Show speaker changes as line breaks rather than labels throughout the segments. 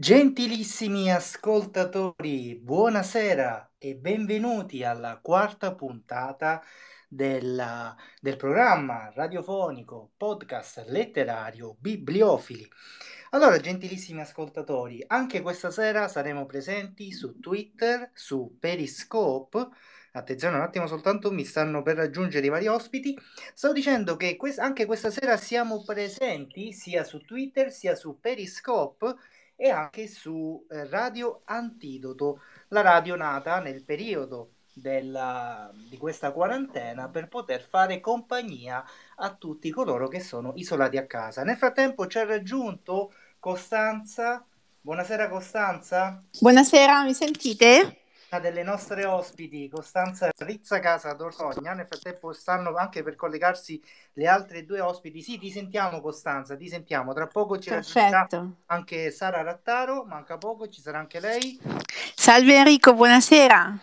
Gentilissimi ascoltatori, buonasera e benvenuti alla quarta puntata della, del programma radiofonico, podcast letterario Bibliofili. Allora, gentilissimi ascoltatori, anche questa sera saremo presenti su Twitter, su Periscope. Attenzione un attimo soltanto, mi stanno per raggiungere i vari ospiti. Stavo dicendo che quest- anche questa sera siamo presenti sia su Twitter sia su Periscope e anche su eh, Radio Antidoto, la radio nata nel periodo della, di questa quarantena per poter fare compagnia a tutti coloro che sono isolati a casa. Nel frattempo ci ha raggiunto Costanza. Buonasera Costanza.
Buonasera, mi sentite?
Una delle nostre ospiti, Costanza Rizzacasa d'Orsogna. Nel frattempo stanno anche per collegarsi le altre due ospiti. Sì, ti sentiamo Costanza, ti sentiamo. Tra poco ci raggiungerà anche Sara Rattaro, manca poco, ci sarà anche lei.
Salve Enrico, buonasera.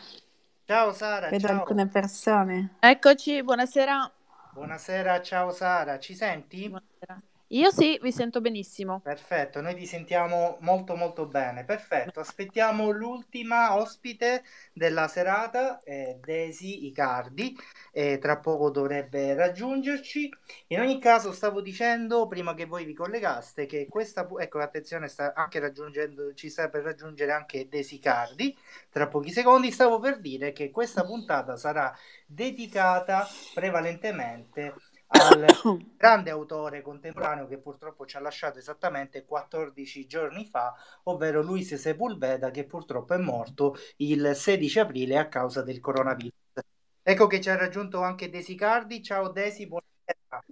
Ciao Sara,
Vedo
ciao.
alcune persone.
Eccoci, buonasera.
Buonasera, ciao Sara, ci senti?
Buonasera. Io sì, vi sento benissimo.
Perfetto, noi ti sentiamo molto molto bene. Perfetto, aspettiamo l'ultima ospite della serata, eh, Desi Icardi, e tra poco dovrebbe raggiungerci. In ogni caso, stavo dicendo prima che voi vi collegaste che questa, ecco, attenzione, sta anche raggiungendo, ci sta per raggiungere anche Desi Icardi tra pochi secondi. Stavo per dire che questa puntata sarà dedicata prevalentemente al grande autore contemporaneo che purtroppo ci ha lasciato esattamente 14 giorni fa, ovvero Luis Sepulveda, che purtroppo è morto il 16 aprile a causa del coronavirus. Ecco che ci ha raggiunto anche Desi Cardi. Ciao Desi, buonasera.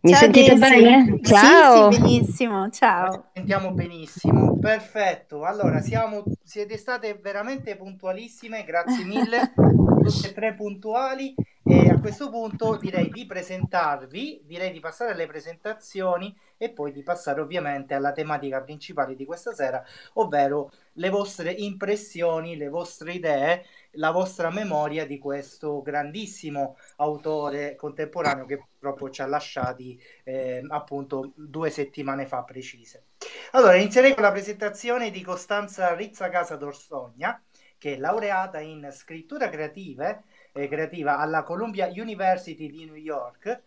Mi ciao sentite Desi. bene?
Ciao. Sì, sì, benissimo, ciao. Ci
sentiamo benissimo, perfetto. Allora, siamo, siete state veramente puntualissime, grazie mille, tutte e tre puntuali. E a questo punto direi di presentarvi, direi di passare alle presentazioni e poi di passare ovviamente alla tematica principale di questa sera, ovvero le vostre impressioni, le vostre idee, la vostra memoria di questo grandissimo autore contemporaneo che purtroppo ci ha lasciati eh, appunto due settimane fa precise. Allora, inizierei con la presentazione di Costanza Rizzacasa d'Orsogna, che è laureata in scrittura creative eh, creativa alla Columbia University di New York.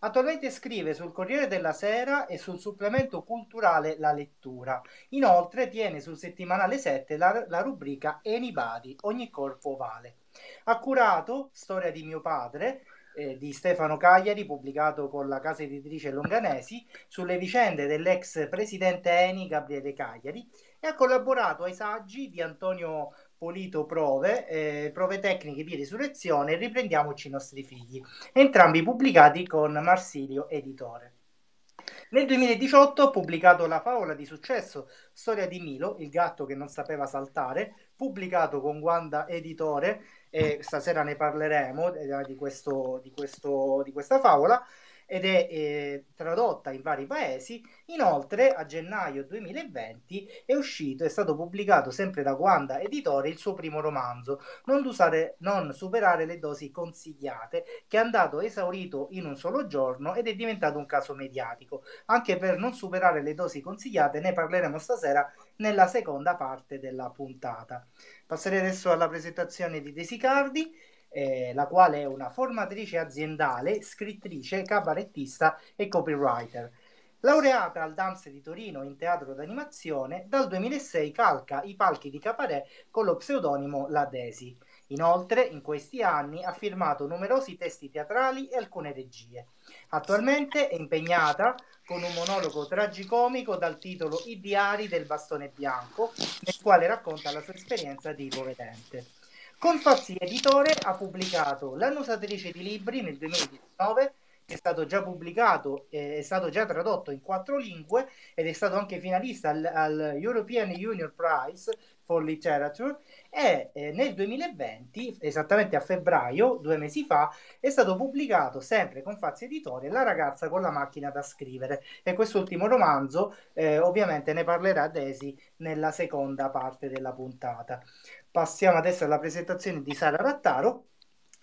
Attualmente scrive sul Corriere della Sera e sul supplemento culturale La Lettura. Inoltre tiene sul settimanale 7 la, la rubrica Anybody, ogni corpo vale. Ha curato Storia di mio padre, eh, di Stefano Cagliari, pubblicato con la casa editrice Longanesi, sulle vicende dell'ex presidente Eni Gabriele Cagliari e ha collaborato ai saggi di Antonio Polito Prove, eh, Prove tecniche di risurrezione, Riprendiamoci i nostri figli, entrambi pubblicati con Marsilio Editore. Nel 2018 ha pubblicato la favola di successo Storia di Milo, il gatto che non sapeva saltare, pubblicato con Guanda Editore, e stasera ne parleremo eh, di, questo, di, questo, di questa favola, ed è eh, tradotta in vari paesi. Inoltre, a gennaio 2020 è uscito, è stato pubblicato sempre da Guanda Editore il suo primo romanzo, Non, usare, non superare le dosi consigliate, che è andato esaurito in un solo giorno ed è diventato un caso mediatico. Anche per non superare le dosi consigliate ne parleremo stasera nella seconda parte della puntata. Passerei adesso alla presentazione di Desicardi eh, la quale è una formatrice aziendale, scrittrice, cabarettista e copywriter. Laureata al DAMS di Torino in teatro d'animazione, dal 2006 calca i palchi di cabaret con lo pseudonimo La Desi. Inoltre, in questi anni ha firmato numerosi testi teatrali e alcune regie. Attualmente è impegnata con un monologo tragicomico dal titolo I diari del bastone bianco, nel quale racconta la sua esperienza di ipovedente. Con Fazzi Editore ha pubblicato L'annusatrice di libri nel 2019, che è stato già pubblicato, eh, è stato già tradotto in quattro lingue ed è stato anche finalista al, al European Union Prize for Literature e eh, nel 2020, esattamente a febbraio, due mesi fa, è stato pubblicato sempre con Fazzi Editore La ragazza con la macchina da scrivere e quest'ultimo romanzo eh, ovviamente ne parlerà Desi nella seconda parte della puntata. Passiamo adesso alla presentazione di Sara Rattaro,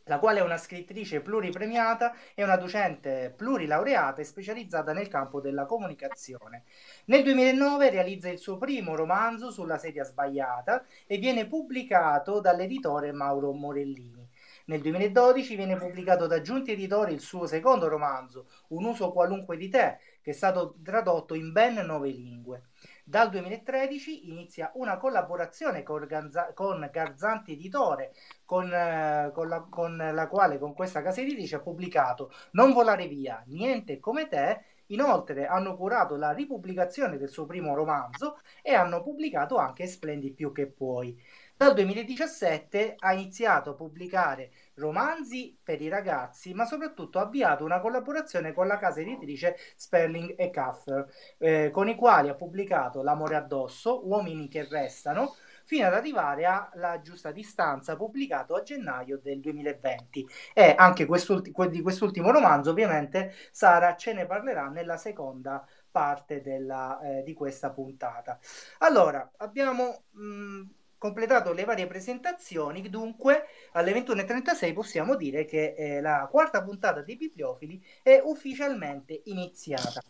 la quale è una scrittrice pluripremiata e una docente plurilaureata e specializzata nel campo della comunicazione. Nel 2009 realizza il suo primo romanzo sulla sedia sbagliata e viene pubblicato dall'editore Mauro Morellini. Nel 2012 viene pubblicato da Giunti Editori il suo secondo romanzo, Un uso qualunque di te, che è stato tradotto in ben nove lingue. Dal 2013 inizia una collaborazione con, Ganza- con Garzanti Editore, con, eh, con, la, con, la, quale, con questa casa editrice, ha pubblicato Non volare via, niente come te. Inoltre hanno curato la ripubblicazione del suo primo romanzo e hanno pubblicato anche Splendi più che puoi. Dal 2017 ha iniziato a pubblicare romanzi per i ragazzi, ma soprattutto ha avviato una collaborazione con la casa editrice Sperling e Caffer, eh, con i quali ha pubblicato L'amore addosso, Uomini che restano, fino ad arrivare a La giusta distanza, pubblicato a gennaio del 2020. E anche quest'ulti- di quest'ultimo romanzo, ovviamente, Sara ce ne parlerà nella seconda parte della, eh, di questa puntata. Allora, abbiamo... Mh, completato le varie presentazioni, dunque alle 21.36 possiamo dire che eh, la quarta puntata dei Bibliofili è ufficialmente iniziata.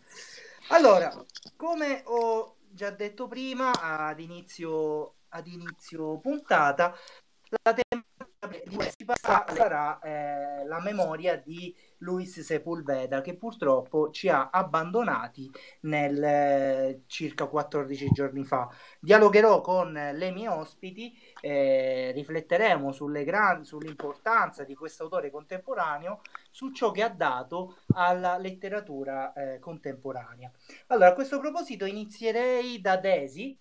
Allora, come ho già detto prima ad inizio, ad inizio puntata, la sarà eh, la memoria di Luis Sepulveda che purtroppo ci ha abbandonati nel eh, circa 14 giorni fa. Dialogherò con le mie ospiti, eh, rifletteremo gran, sull'importanza di questo autore contemporaneo, su ciò che ha dato alla letteratura eh, contemporanea. Allora, a questo proposito inizierei da Desi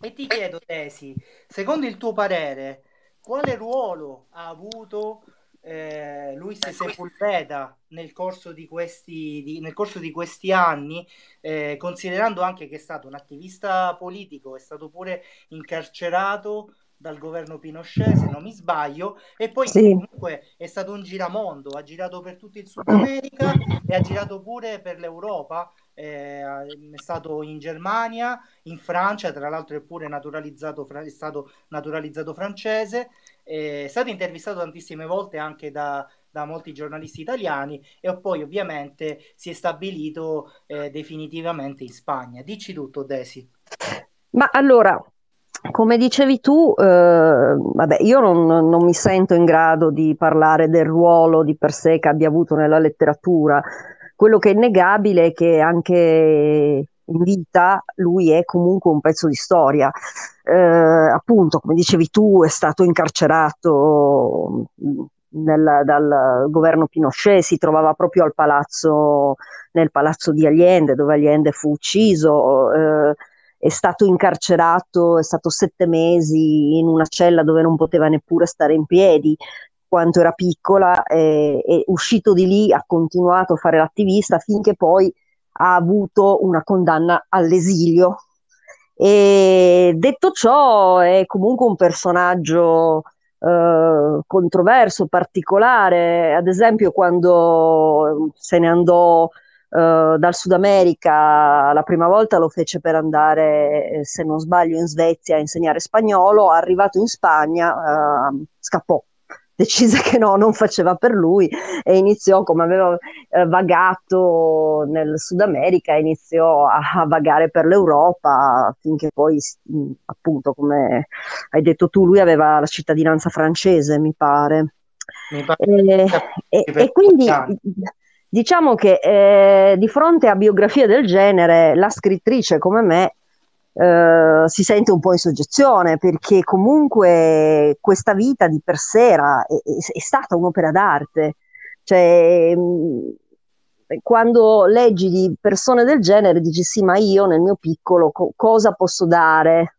e ti chiedo Desi, secondo il tuo parere, quale ruolo ha avuto eh, Luis Sepulveda nel corso di questi, di, nel corso di questi anni, eh, considerando anche che è stato un attivista politico, è stato pure incarcerato dal governo Pinochet, se non mi sbaglio, e poi sì. comunque è stato un giramondo, ha girato per tutto il Sud America e ha girato pure per l'Europa, eh, è stato in Germania, in Francia, tra l'altro è pure naturalizzato, è stato naturalizzato francese, è stato intervistato tantissime volte anche da, da molti giornalisti italiani e poi ovviamente si è stabilito eh, definitivamente in Spagna. Dici tutto, Desi.
Ma allora, come dicevi tu, eh, vabbè, io non, non, mi sento in grado di parlare del ruolo di per sé che abbia avuto nella letteratura. Quello che è innegabile è che anche in vita lui è comunque un pezzo di storia. Eh, appunto, come dicevi tu, è stato incarcerato nel, dal governo Pinochet, si trovava proprio al palazzo, nel palazzo di Allende, dove Allende fu ucciso. Eh, è stato incarcerato, è stato sette mesi in una cella dove non poteva neppure stare in piedi quanto era piccola, e, e uscito di lì ha continuato a fare l'attivista finché poi ha avuto una condanna all'esilio. E detto ciò, è comunque un personaggio eh, controverso, particolare. Ad esempio, quando se ne andò Uh, dal Sud America la prima volta lo fece per andare, eh, se non sbaglio, in Svezia a insegnare spagnolo, arrivato in Spagna uh, scappò decise che no, non faceva per lui e iniziò, come aveva eh, vagato nel Sud America, iniziò a, a, vagare per l'Europa finché poi, appunto, come hai detto tu, lui aveva la cittadinanza francese, mi pare. Mi pare e, e, e, quindi diciamo che eh, di fronte a biografie del genere, la scrittrice come me eh, si sente un po' in soggezione perché comunque questa vita di per sé era, è, è stata un'opera d'arte. Cioè, mh, quando leggi di persone del genere dici sì, ma io nel mio piccolo co- cosa posso dare?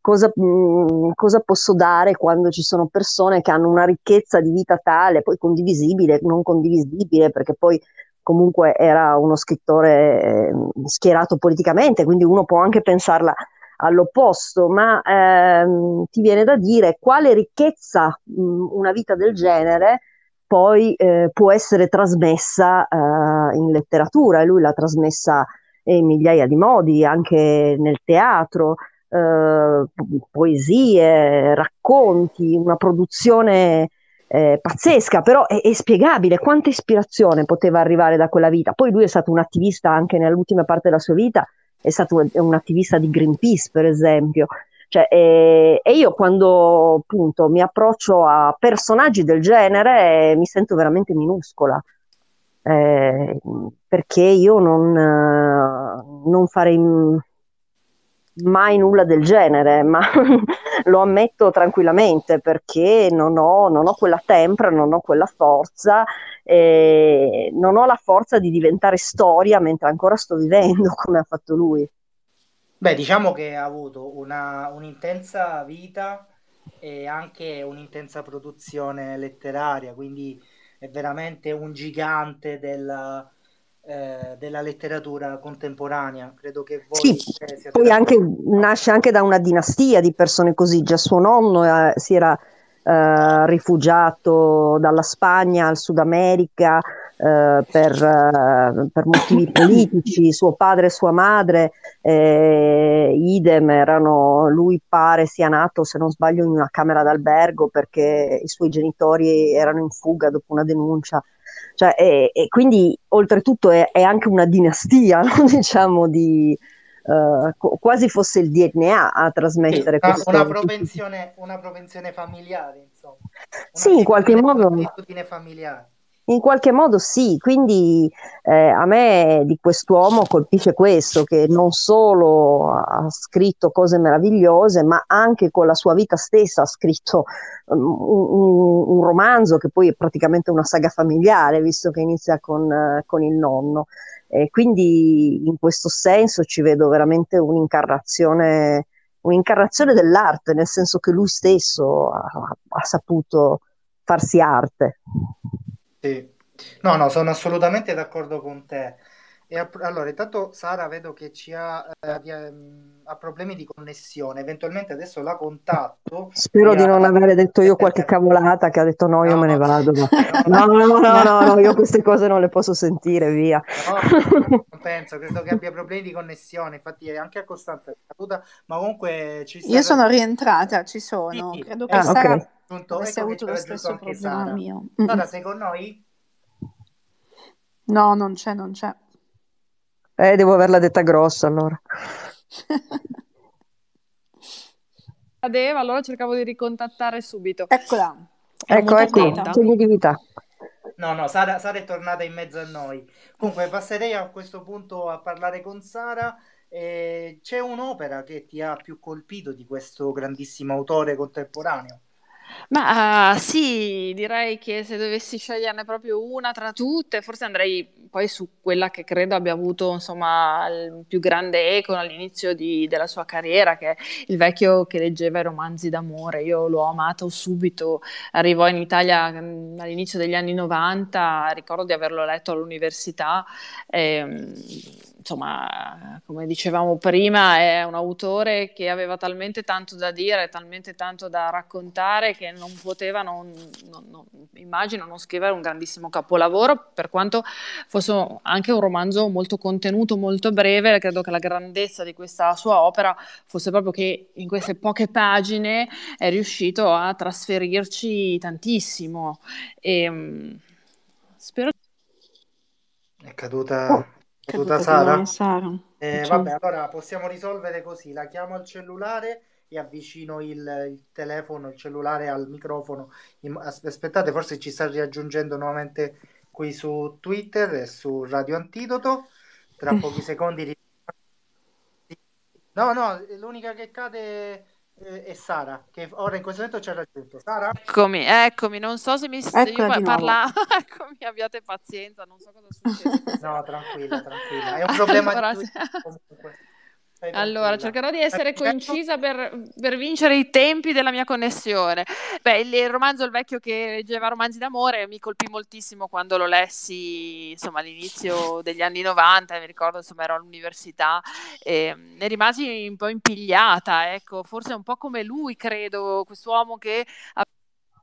Cosa, mh, cosa, posso dare quando ci sono persone che hanno una ricchezza di vita tale, poi condivisibile, non condivisibile, perché poi comunque era uno scrittore eh, schierato politicamente, quindi uno può anche pensarla all'opposto, ma ehm, ti viene da dire quale ricchezza mh, una vita del genere poi eh, può essere trasmessa eh, in letteratura. E lui l'ha trasmessa in migliaia di modi, anche nel teatro, eh, poesie, racconti, una produzione eh, pazzesca, però è, è, spiegabile quanta ispirazione poteva arrivare da quella vita. Poi lui è stato un attivista anche nell'ultima parte della sua vita, è stato un, un attivista di Greenpeace, per esempio. Cioè, e, e, io quando appunto mi approccio a personaggi del genere eh, mi sento veramente minuscola. Eh, perché io non, eh, non farei mai nulla del genere, ma lo ammetto tranquillamente perché non ho, non ho quella tempra, non ho quella forza, eh, non ho la forza di diventare storia mentre ancora sto vivendo come ha fatto lui.
Beh, diciamo che ha avuto una, un'intensa vita e anche un'intensa produzione letteraria, quindi è veramente un gigante della, eh, della letteratura contemporanea. Credo che voi
sì, poi anche, nasce anche da una dinastia di persone così. Già suo nonno eh, si era eh, rifugiato dalla Spagna al Sud America eh, per, eh, per, motivi politici, suo padre e sua madre, eh, idem, erano, lui pare sia nato, se non sbaglio, in una camera d'albergo perché i suoi genitori erano in fuga dopo una denuncia. Cioè, e, e quindi oltretutto è, è, anche una dinastia, no? diciamo, di, uh, quasi fosse il DNA a trasmettere
sì, una, una, propensione, una propensione familiare, insomma. Una
sì, in qualche modo.
familiare.
In qualche modo sì, quindi eh, a me di quest'uomo colpisce questo, che non solo ha scritto cose meravigliose, ma anche con la sua vita stessa ha scritto um, un, un, romanzo che poi è praticamente una saga familiare, visto che inizia con, uh, con il nonno. E quindi in questo senso ci vedo veramente un'incarnazione, un'incarnazione dell'arte, nel senso che lui stesso ha, ha saputo farsi arte.
No, no, sono assolutamente d'accordo con te. E allora, intanto Sara vedo che ci ha, eh, ehm, ha problemi di connessione, eventualmente adesso la contatto.
Spero di non aver detto io qualche cavolata che ha detto no, io no, me ne vado. No, no, no, no, no, no, io queste cose non le posso sentire, via.
No, non penso, credo che abbia problemi di connessione, infatti è anche a Costanza è caduta, ma comunque ci.
Io sono rientrata, ci sono, sì, credo che ah, Sara okay. avesse ecco avuto lo stesso problema
Sara.
mio.
Sara, sei con noi?
No, non c'è, non c'è.
Eh, devo averla detta grossa allora.
Cadeva, allora cercavo di ricontattare subito.
Eccola.
ecco, ecco, di vita.
No, no, Sara, Sara, è tornata in mezzo a noi. Comunque passerei a questo punto a parlare con Sara. Eh, c'è un'opera che ti ha più colpito di questo grandissimo autore contemporaneo?
Ma uh, sì, direi che se dovessi sceglierne proprio una tra tutte, forse andrei poi su quella che credo abbia avuto insomma il più grande eco all'inizio di, della sua carriera, che è il vecchio che leggeva i romanzi d'amore. Io l'ho amato subito, arrivò in Italia mh, all'inizio degli anni 90, ricordo di averlo letto all'università. E, ehm, insomma, come dicevamo prima, è un autore che aveva talmente tanto da dire, talmente tanto da raccontare che non poteva, non, non, non, immagino, non scrivere un grandissimo capolavoro, per quanto fosse anche un romanzo molto contenuto, molto breve. Credo che la grandezza di questa sua opera fosse proprio che in queste poche pagine è riuscito a trasferirci tantissimo. E, ehm, spero.
È caduta Caduta Sara? Sara. Eh, vabbè, allora possiamo risolvere così. La chiamo al cellulare e avvicino il, il telefono, il cellulare al microfono. Aspettate, forse ci sta riaggiungendo nuovamente qui su Twitter e su Radio Antidoto. Tra pochi secondi. No, no, l'unica che cade eh, è Sara, che ora in questo momento ci ha raggiunto. Sara?
Eccomi, eccomi, non so se mi stai parlando, eccomi, abbiate pazienza, non so cosa succede.
no, tranquilla, tranquilla, è un problema allora, di
comunque. Allora, cercherò di essere concisa per, per, vincere i tempi della mia connessione. Beh, il, il, romanzo Il vecchio che leggeva romanzi d'amore mi colpì moltissimo quando lo lessi, insomma, all'inizio degli anni 90, mi ricordo, insomma, ero all'università e ne rimasi un po' impigliata, ecco, forse un po' come lui, credo, quest'uomo che ha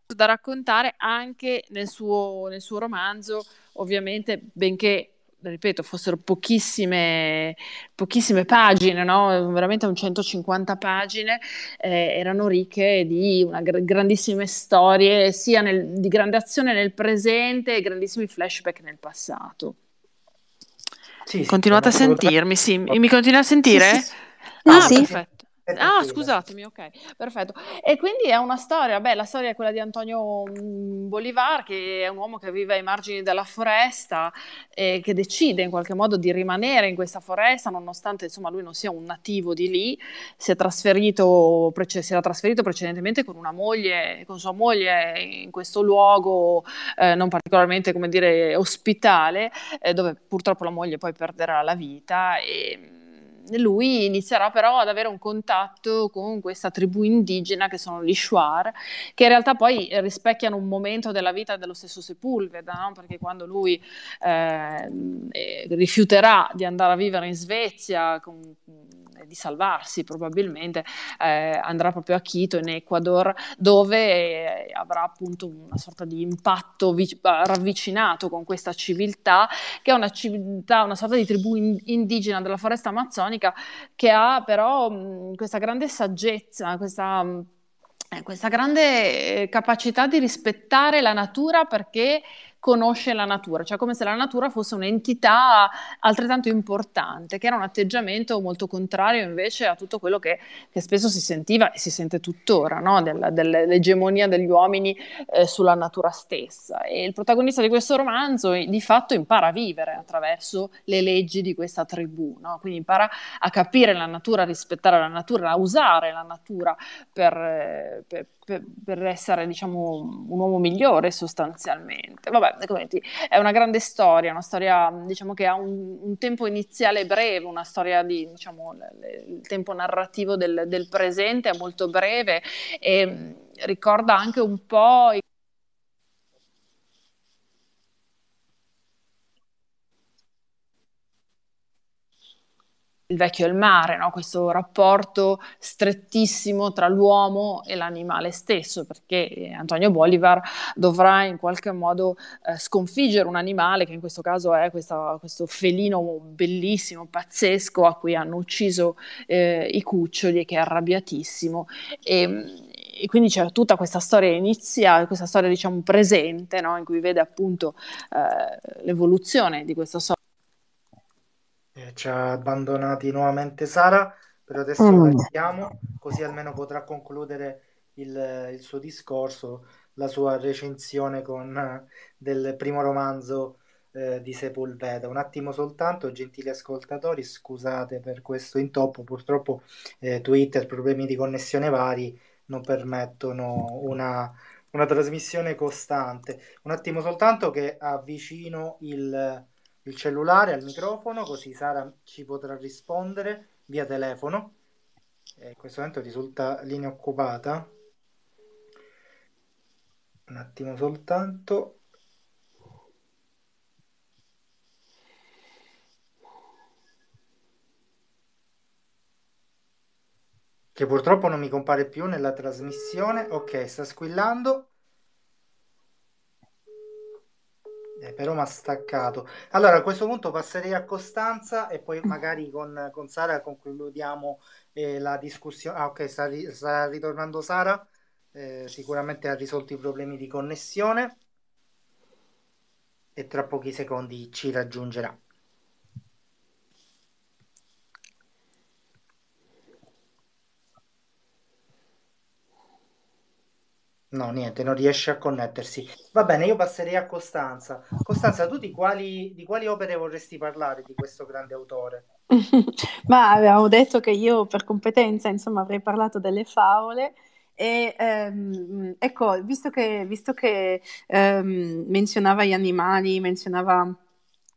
da raccontare anche nel suo, nel suo romanzo, ovviamente, benché ripeto, fossero pochissime, pochissime pagine, no? veramente un 150 pagine, eh, erano ricche di una, grandissime storie, sia nel, di grande azione nel presente e grandissimi flashback nel passato. Sì, Continuate a sentirmi, sì. Mi continua a sentire? Sì, sì.
Ah, sì.
perfetto. Ah, scusatemi, ok, perfetto. E quindi è una storia, beh, la storia è quella di Antonio mm, Bolivar, che è un uomo che vive ai margini della foresta e che decide in qualche modo di rimanere in questa foresta, nonostante insomma lui non sia un nativo di lì, si è trasferito, si era trasferito precedentemente con una moglie, con sua moglie in questo luogo eh, non particolarmente, come dire, ospitale, eh, dove purtroppo la moglie poi perderà la vita e lui inizierà però ad avere un contatto con questa tribù indigena che sono gli Shuar, che in realtà poi rispecchiano un momento della vita dello stesso Sepulveda, no? perché quando lui eh, rifiuterà di andare a vivere in Svezia con, di salvarsi probabilmente, eh, andrà proprio a Quito in Ecuador, dove eh, avrà appunto una sorta di impatto vi- ravvicinato con questa civiltà, che è una civiltà, una sorta di tribù in- indigena della foresta amazzonica, che ha però mh, questa grande saggezza, questa... Mh, eh, questa grande capacità di rispettare la natura perché conosce la natura, cioè come se la natura fosse un'entità altrettanto importante, che era un atteggiamento molto contrario invece a tutto quello che, che spesso si sentiva e si sente tuttora, no? Del, dell'egemonia degli uomini eh, sulla natura stessa. E il protagonista di questo romanzo di fatto impara a vivere attraverso le leggi di questa tribù, no? quindi impara a capire la natura, a rispettare la natura, a usare la natura per, eh, per, per, per essere diciamo, un uomo migliore sostanzialmente. Vabbè, è una grande storia, una storia diciamo, che ha un, un tempo iniziale breve, una storia di diciamo, le, il tempo narrativo del, del, presente è molto breve e ricorda anche un po' il vecchio e il mare, no? questo rapporto strettissimo tra l'uomo e l'animale stesso, perché eh, Antonio Bolivar dovrà in qualche modo eh, sconfiggere un animale, che in questo caso è questa, questo felino bellissimo, pazzesco, a cui hanno ucciso eh, i cuccioli e che è arrabbiatissimo. E, e quindi c'è tutta questa storia iniziale, questa storia diciamo presente, no? in cui vede appunto eh, l'evoluzione di questa storia
eh, ci ha abbandonati nuovamente Sara, però adesso mm. la chiamo, così almeno potrà concludere il, il suo discorso, la sua recensione con, del primo romanzo eh, di Sepulveda. Un attimo soltanto, gentili ascoltatori, scusate per questo intoppo, purtroppo eh, Twitter, problemi di connessione vari non permettono una, una trasmissione costante. Un attimo soltanto che avvicino il il cellulare al microfono, così Sara ci potrà rispondere via telefono. E in questo momento risulta linea occupata. Un attimo soltanto. Che purtroppo non mi compare più nella trasmissione. Ok, sta squillando. Eh, però mi ha staccato. Allora, a questo punto passerei a Costanza e poi magari con, con Sara concludiamo eh, la discussione. Ah, ok, sta, ri- sta ritornando Sara. Eh, sicuramente ha risolto i problemi di connessione e tra pochi secondi ci raggiungerà. No, niente, non riesce a connettersi. Va bene, io passerei a Costanza. Costanza, tu di quali, di quali opere vorresti parlare di questo grande autore?
Ma avevamo detto che io per competenza, insomma, avrei parlato delle favole. E ehm, ecco, visto che, visto che ehm, menzionava gli animali, menzionava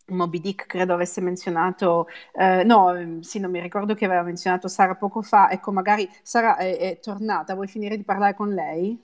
Moby Dick, credo avesse menzionato, eh, no, sì, non mi ricordo che aveva menzionato Sara poco fa. Ecco, magari Sara è, è tornata, vuoi finire di parlare con lei?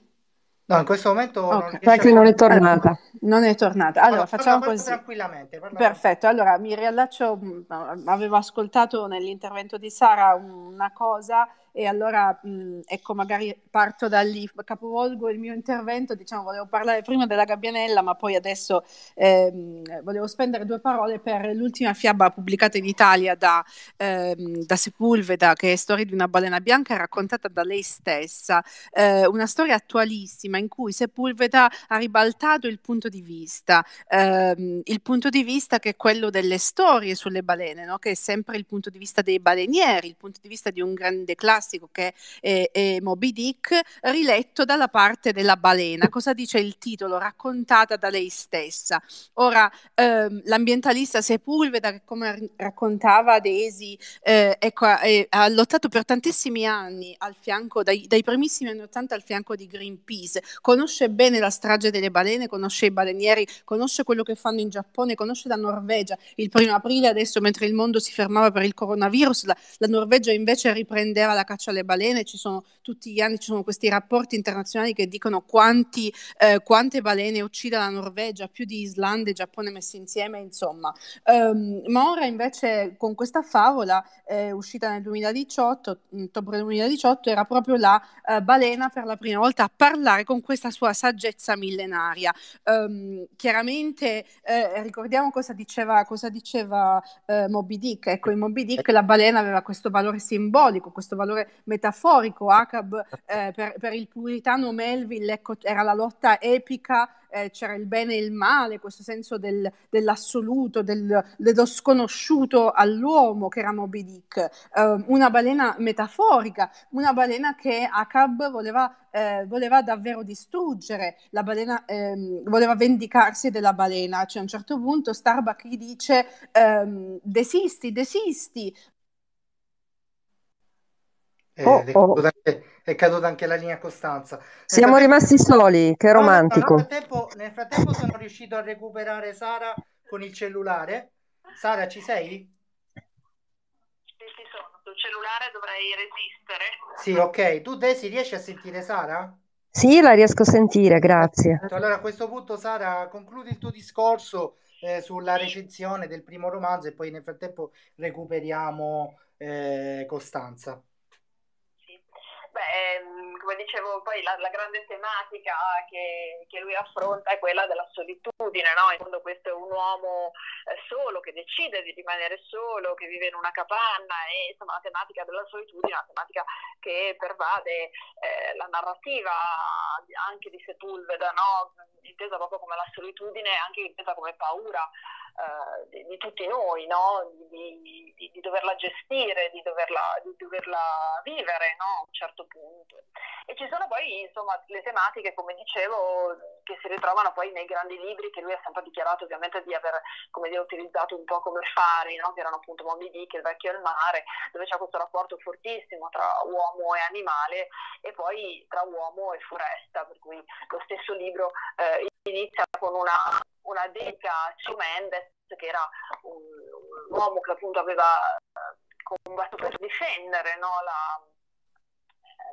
No, in questo momento
okay. non, non è tornata.
Non è tornata. Allora, allora facciamo così.
Tranquillamente.
Perfetto. Allora, mi riallaccio. Mm, avevo ascoltato nell'intervento di Sara una cosa e allora mh, ecco magari parto da lì, capovolgo il mio intervento, diciamo volevo parlare prima della gabbianella ma poi adesso ehm, volevo spendere due parole per l'ultima fiaba pubblicata in Italia da, ehm, da Sepulveda che è Storia di una balena bianca raccontata da lei stessa, eh, una storia attualissima in cui Sepulveda ha ribaltato il punto di vista, ehm, il punto di vista che è quello delle storie sulle balene, no? che è sempre il punto di vista dei balenieri, il punto di vista di un grande classico che è, è Moby Dick, riletto dalla parte della balena. Cosa dice il titolo? Raccontata da lei stessa. Ora, ehm, l'ambientalista Sepulveda, come raccontava Desi, eh, ecco, eh, ha lottato per tantissimi anni al fianco, dai, dai primissimi anni 80 al fianco di Greenpeace, conosce bene la strage delle balene, conosce i balenieri, conosce quello che fanno in Giappone, conosce la Norvegia. Il primo aprile adesso, mentre il mondo si fermava per il coronavirus, la, la Norvegia invece riprendeva la caccia alle balene, ci sono tutti gli anni ci sono questi rapporti internazionali che dicono quanti, eh, quante balene uccide la Norvegia, più di Islanda e Giappone messi insieme, insomma. Um, ma ora invece con questa favola eh, uscita nel 2018, ottobre 2018, era proprio la uh, balena per la prima volta a parlare con questa sua saggezza millenaria. Um, chiaramente eh, ricordiamo cosa diceva, cosa diceva eh, Moby Dick. Ecco, in Moby Dick la balena aveva questo valore simbolico, questo valore metaforico. Acab eh, per, per, il puritano Melville ecco, era la lotta epica eh, c'era il bene e il male, questo senso del, dell'assoluto, del, dello sconosciuto all'uomo che era Moby Dick, eh, una balena metaforica, una balena che Acab voleva, eh, voleva davvero distruggere, la balena ehm, voleva vendicarsi della balena, cioè a un certo punto Starbuck gli dice ehm, desisti, desisti,
eh, oh, oh. È, caduta anche, la linea Costanza. Nel
Siamo rimasti soli, che romantico.
Nel frattempo, nel frattempo sono riuscito a recuperare Sara con il cellulare. Sara, ci sei?
Sì, ci sono. Sul cellulare dovrei resistere.
Sì, ok. Tu, Desi, riesci a sentire Sara?
Sì, la riesco a sentire, grazie.
Allora, a questo punto, Sara, concludi il tuo discorso eh, sulla recensione del primo romanzo e poi nel frattempo recuperiamo eh, Costanza.
Beh, ehm, come dicevo, poi la, la grande tematica che, che, lui affronta è quella della solitudine, no? In fondo questo è un uomo eh, solo che decide di rimanere solo, che vive in una capanna e insomma la tematica della solitudine è una tematica che pervade eh, la narrativa anche di Sepulveda, no? intesa proprio come la solitudine, anche intesa come paura uh, di, di, tutti noi, no? di, di, di, doverla gestire, di doverla, doverla vivere no? a un certo punto. E ci sono poi insomma, le tematiche, come dicevo, che si ritrovano poi nei grandi libri che lui ha sempre dichiarato ovviamente di aver dire, utilizzato un po' come fari, no? che erano appunto Moby Dick, il vecchio e il mare, dove c'è questo rapporto fortissimo tra uomo e animale e poi tra uomo e foresta, per cui lo stesso libro eh, inizia con una una dedica a Mendes, che era un, un, uomo che appunto aveva eh, combattuto per difendere no, la,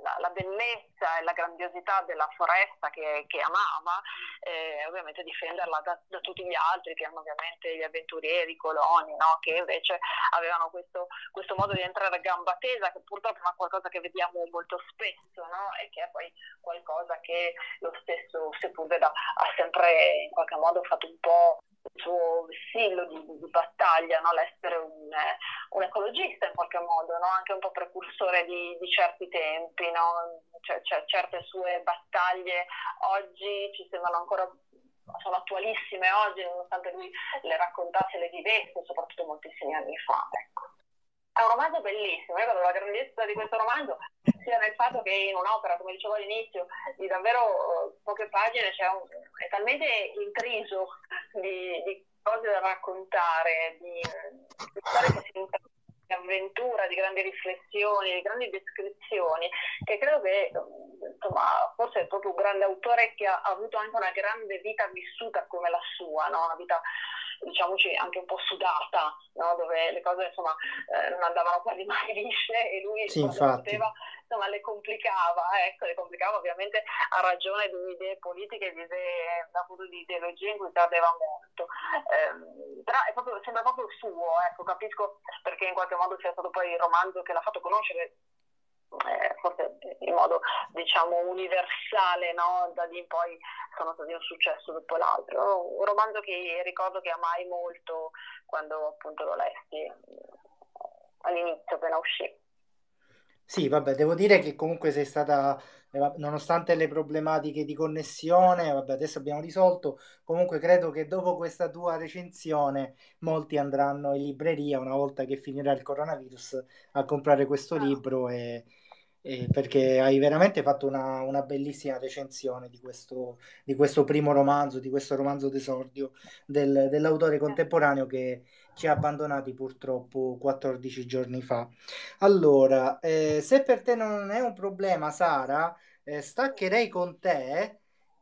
la, la, bellezza e la grandiosità della foresta che, che amava, eh, ovviamente difenderla da, da, tutti gli altri, che erano ovviamente gli avventurieri, i coloni, no? che invece avevano questo, questo, modo di entrare a gamba tesa, che purtroppo è qualcosa che vediamo molto spesso, no? e che è poi qualcosa che lo stesso Sepulveda ha sempre in qualche modo fatto un po' suo vessillo di, di battaglia, no? l'essere un, un, ecologista in qualche modo, no? anche un po' precursore di, di certi tempi, no? cioè, cioè, certe sue battaglie oggi ci sembrano ancora sono attualissime oggi, nonostante lui le raccontasse e le vivesse, soprattutto moltissimi anni fa. Ecco. È un romanzo bellissimo, io vedo la grandezza di questo romanzo sia nel fatto che in un'opera, come dicevo all'inizio, di davvero eh, poche pagine un, è talmente intriso di, di cose da raccontare, di, di storie che si di avventura, di grandi riflessioni, di grandi descrizioni, che credo che insomma, forse è proprio un grande autore che ha avuto anche una grande vita vissuta come la sua, no? una vita diciamoci anche un po' sudata, no? dove le cose insomma eh, non andavano quasi mai lisce e lui
sì, poteva
insomma le complicava, ecco, le complicava ovviamente a ragione di idee politiche, di idee appunto di ideologie in cui perdeva molto. Eh, però proprio, sembra proprio suo, ecco, capisco perché in qualche modo sia stato poi il romanzo che l'ha fatto conoscere eh, forse in modo diciamo universale, no? da lì in poi sono stati un successo dopo l'altro. Un romanzo che ricordo che amai molto quando appunto lo lessi all'inizio appena uscì.
Sì, vabbè, devo dire che comunque sei stata, eh, nonostante le problematiche di connessione, vabbè, adesso abbiamo risolto, comunque credo che dopo questa tua recensione molti andranno in libreria una volta che finirà il coronavirus a comprare questo ah. libro e, e perché hai veramente fatto una, una bellissima recensione di questo, di questo, primo romanzo, di questo romanzo d'esordio del, dell'autore contemporaneo che ci ha abbandonati purtroppo 14 giorni fa. Allora, eh, se per te non è un problema, Sara, eh, staccherei con te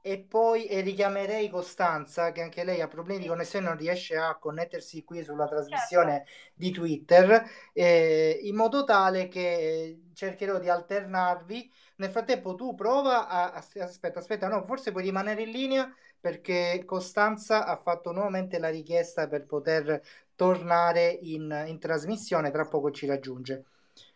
e poi e richiamerei Costanza, che anche lei ha problemi di connessione, non riesce a connettersi qui sulla trasmissione certo. di Twitter, eh, in modo tale che cercherò di alternarvi. Nel frattempo tu prova a... Aspetta, aspetta, no, forse puoi rimanere in linea perché Costanza ha fatto nuovamente la richiesta per poter tornare in, in trasmissione, tra poco ci raggiunge.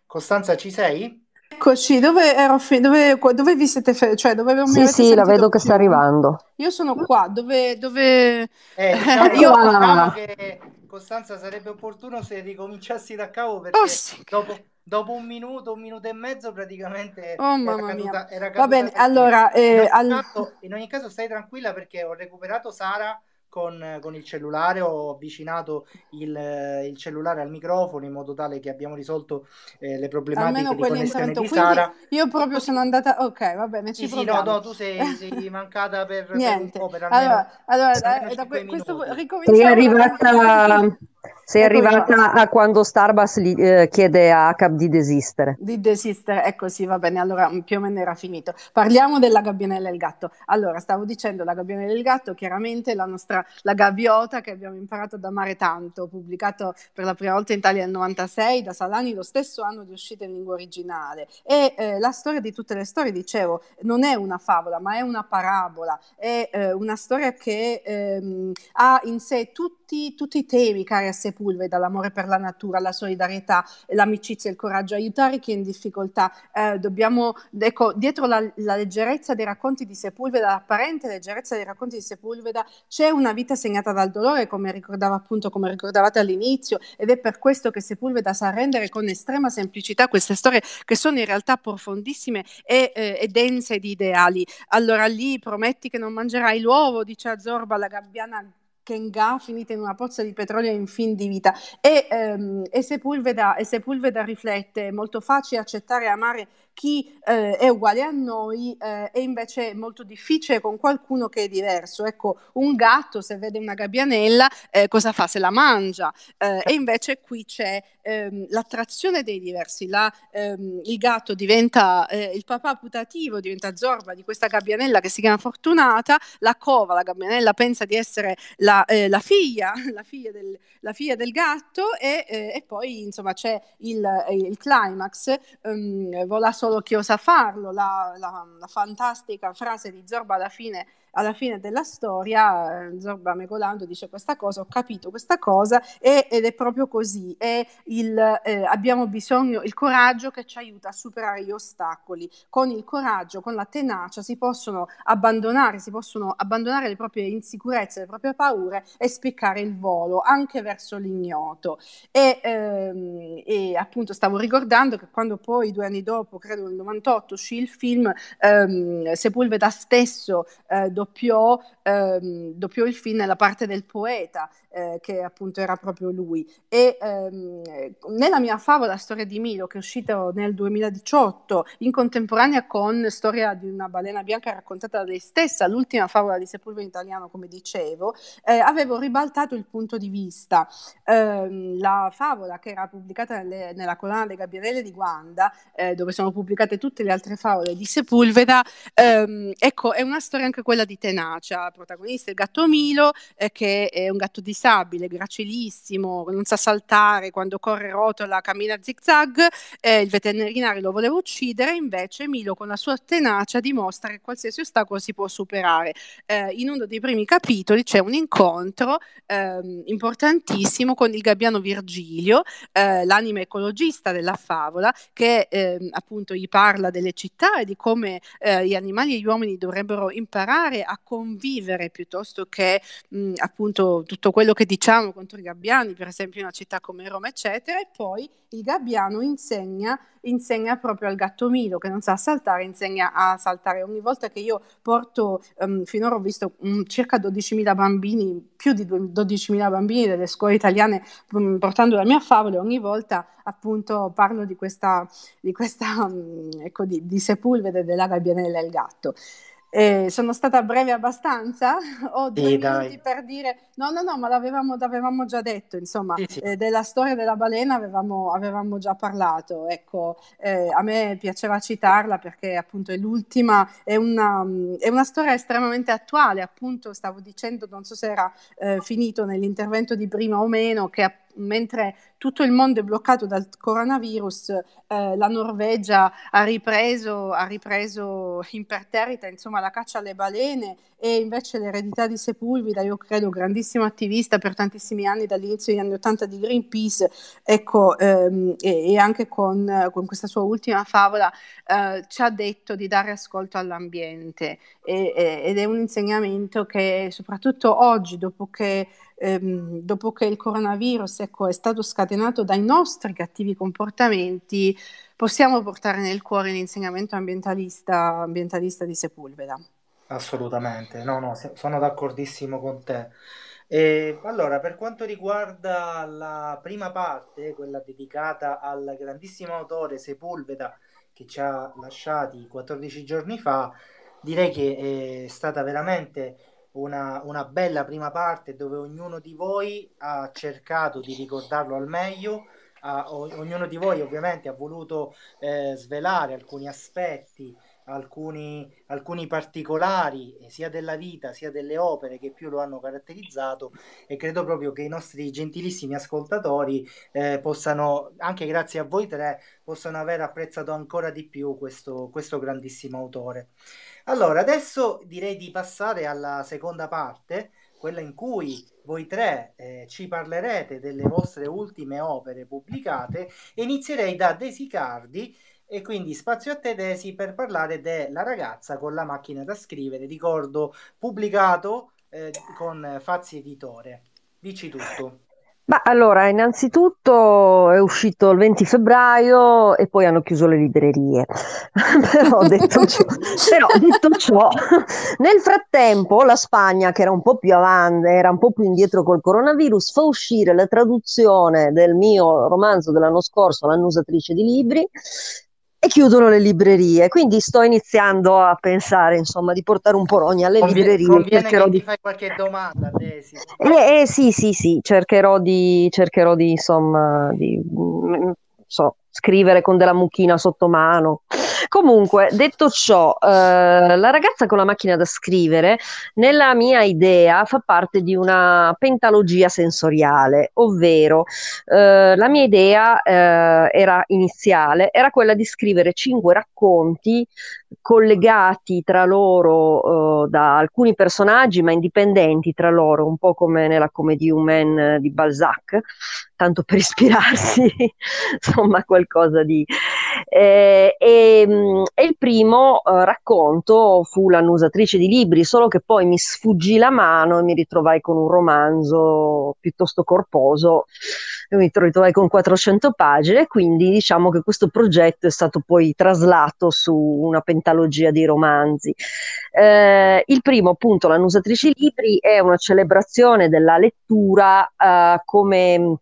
Costanza, ci sei?
Eccoci, dove ero? Fi- dove, dove vi siete? Fe- cioè, dove
sì, sì, la vedo che sta arrivando.
Io sono qua, dove... dove...
Eh, diciamo, io diciamo che Costanza sarebbe opportuno se ricominciassi da capo perché oh, sì. dopo, dopo, un minuto, un minuto e mezzo praticamente
oh, era, caduta, era caduta. Va bene, allora...
Eh, in, ogni all... caso, in ogni caso stai tranquilla perché ho recuperato Sara con, con, il cellulare, ho avvicinato il, il, cellulare al microfono in modo tale che abbiamo risolto eh, le problematiche di connessione di Sara.
Io proprio sono andata, ok, va bene, ci
sì, sì, no, no, tu sei, sei mancata per,
Niente.
per un po', per
almeno, allora, allora da, da questo ricominciamo.
Sei arrivata... Sei arrivata a quando Starbucks gli, eh, chiede a ACAP di desistere.
Di desistere, ecco sì, va bene, allora più o meno era finito. Parliamo della gabbianella e il gatto. Allora, stavo dicendo la gabbianella e il gatto, chiaramente la nostra, la gabbiota che abbiamo imparato ad amare tanto, pubblicato per la prima volta in Italia nel 96 da Salani, lo stesso anno di uscita in lingua originale. E eh, la storia di tutte le storie, dicevo, non è una favola, ma è una parabola, è eh, una storia che ehm, ha in sé tutti, tutti i temi, cari Sepulveda, l'amore per la natura, la solidarietà, l'amicizia il coraggio, aiutare chi è in difficoltà. Eh, dobbiamo, ecco, dietro la, la, leggerezza dei racconti di Sepulveda, l'apparente leggerezza dei racconti di Sepulveda, c'è una vita segnata dal dolore, come ricordava appunto, come ricordavate all'inizio, ed è per questo che Sepulveda sa rendere con estrema semplicità queste storie che sono in realtà profondissime e, eh, e dense di ideali. Allora lì prometti che non mangerai l'uovo, dice a Zorba, la gabbiana Kenga finita in una pozza di petrolio in fin di vita. E, ehm, e, Sepulveda, e Sepulveda riflette molto facile accettare e amare chi eh, è uguale a noi eh, è invece molto difficile con qualcuno che è diverso. Ecco, un gatto se vede una gabbianella eh, cosa fa? Se la mangia eh, e invece qui c'è ehm, l'attrazione dei diversi. La, ehm, il gatto diventa eh, il papà putativo, diventa zorba di questa gabbianella che si chiama Fortunata, la cova, la gabbianella pensa di essere la, eh, la figlia, la figlia, del, la figlia del gatto e, e poi insomma c'è il, il climax, um, vola solo chi osa farlo, la, la, la fantastica frase di Zorba alla fine alla fine della storia eh, Zorba Megolando dice questa cosa, ho capito questa cosa e, ed è proprio così, è il, eh, abbiamo bisogno, il coraggio che ci aiuta a superare gli ostacoli, con il coraggio, con la tenacia si possono abbandonare, si possono abbandonare le proprie insicurezze, le proprie paure e spiccare il volo anche verso l'ignoto. E, ehm, e appunto stavo ricordando che quando poi due anni dopo, credo nel 98, uscì il film, ehm, Sepulveda stesso eh, doppiò, ehm, doppiò il film nella parte del poeta, eh, che appunto era proprio lui. E ehm, nella mia favola Storia di Milo, che è uscita nel 2018, in contemporanea con Storia di una balena bianca raccontata da lei stessa, l'ultima favola di Sepulvero italiano, come dicevo, eh, avevo ribaltato il punto di vista. Eh, la favola che era pubblicata nelle, nella collana delle Gabbianelle di Guanda, eh, dove sono pubblicate tutte le altre favole di Sepulveda, ehm, ecco, è una storia anche quella di tenacia. Protagonista il gatto Milo, eh, che è un gatto di inarrestabile, gracilissimo, non sa saltare, quando corre rotola, cammina zigzag, eh, il veterinario lo voleva uccidere, invece Milo con la sua tenacia dimostra che qualsiasi ostacolo si può superare. Eh, in uno dei primi capitoli c'è un incontro eh, importantissimo con il gabbiano Virgilio, eh, l'anima ecologista della favola, che ehm, appunto gli parla delle città e di come eh, gli animali e gli uomini dovrebbero imparare a convivere piuttosto che mh, appunto tutto quello che diciamo contro i gabbiani, per esempio in una città come Roma, eccetera, e poi il gabbiano insegna, insegna proprio al gatto Milo che non sa saltare, insegna a saltare. Ogni volta che io porto, um, finora ho visto um, circa 12.000 bambini, più di 12.000 bambini delle scuole italiane um, portando la mia favola, ogni volta appunto parlo di questa, di, questa um, ecco, di, di Sepulvede della gabbianella e il gatto. Eh, sono stata breve abbastanza? Ho due
Sì,
minuti
dai.
per dire, no, no, no, ma l'avevamo, l'avevamo già detto, insomma,
Sì, sì.
eh, della storia della balena avevamo, avevamo già parlato. Ecco, eh, a me piaceva citarla perché appunto è l'ultima, è una, è una storia estremamente attuale, appunto stavo dicendo, non so se era eh, finito nell'intervento di prima o meno, che app- mentre tutto il mondo è bloccato dal coronavirus, eh, la Norvegia ha ripreso, ha ripreso imperterrita insomma, la caccia alle balene e invece l'eredità di Sepulveda, io credo grandissimo attivista per tantissimi anni, dall'inizio degli anni 80 di Greenpeace, ecco, ehm, e, e anche con, con questa sua ultima favola eh, ci ha detto di dare ascolto all'ambiente. E- e- ed è un insegnamento che soprattutto oggi, dopo che ehm, dopo che il coronavirus ecco, è stato scatenato dai nostri cattivi comportamenti, possiamo portare nel cuore l'insegnamento ambientalista, ambientalista di Sepulveda.
Assolutamente, no, no, sono d'accordissimo con te. E allora, per quanto riguarda la prima parte, quella dedicata al grandissimo autore Sepulveda che ci ha lasciati 14 giorni fa, direi che è stata veramente una, una bella prima parte dove ognuno di voi ha cercato di ricordarlo al meglio. ha- o- ognuno di voi ovviamente ha voluto eh, svelare alcuni aspetti alcuni, alcuni particolari eh, sia della vita sia delle opere che più lo hanno caratterizzato e credo proprio che i nostri gentilissimi ascoltatori eh, possano, anche grazie a voi tre, possano aver apprezzato ancora di più questo, questo grandissimo autore. Allora, adesso direi di passare alla seconda parte, quella in cui voi tre eh, ci parlerete delle vostre ultime opere pubblicate inizierei da Desi Cardi e quindi spazio a te Desi per parlare della ragazza con la macchina da scrivere, ricordo pubblicato eh, con Fazzi Editore. Dici tutto.
Ma allora, innanzitutto è uscito il 20 febbraio e poi hanno chiuso le librerie. Però detto ciò, però detto ciò, nel frattempo la Spagna, che era un po' più avanti, era un po' più indietro col coronavirus, fa uscire la traduzione del mio romanzo dell'anno scorso, L'annusatrice di libri, e chiudono le librerie. Quindi sto iniziando a pensare, insomma, di portare un po' rogna alle
Convie-
librerie.
conviene
Cercherò
che
di
ti fai qualche domanda, Desi.
eh, eh, sì, sì, sì, cercherò di, cercherò di, insomma, di, mm, so, scrivere con della mucchina sotto mano. Comunque, detto ciò, eh, la ragazza con la macchina da scrivere, nella mia idea, fa parte di una pentalogia sensoriale, ovvero eh, la mia idea eh, era iniziale, era quella di scrivere cinque racconti collegati tra loro eh, da alcuni personaggi, ma indipendenti tra loro, un po' come nella Comedie Humaine di Balzac, tanto per ispirarsi, insomma, a qualcosa di... Eh, e, mh, e il primo eh, racconto fu L'annusatrice di libri, solo che poi mi sfuggì la mano e mi ritrovai con un romanzo piuttosto corposo, e mi ritrovai con 400 pagine, quindi diciamo che questo progetto è stato poi traslato su una pentalogia di romanzi. Eh, il primo, appunto, L'annusatrice di libri, è una celebrazione della lettura eh, come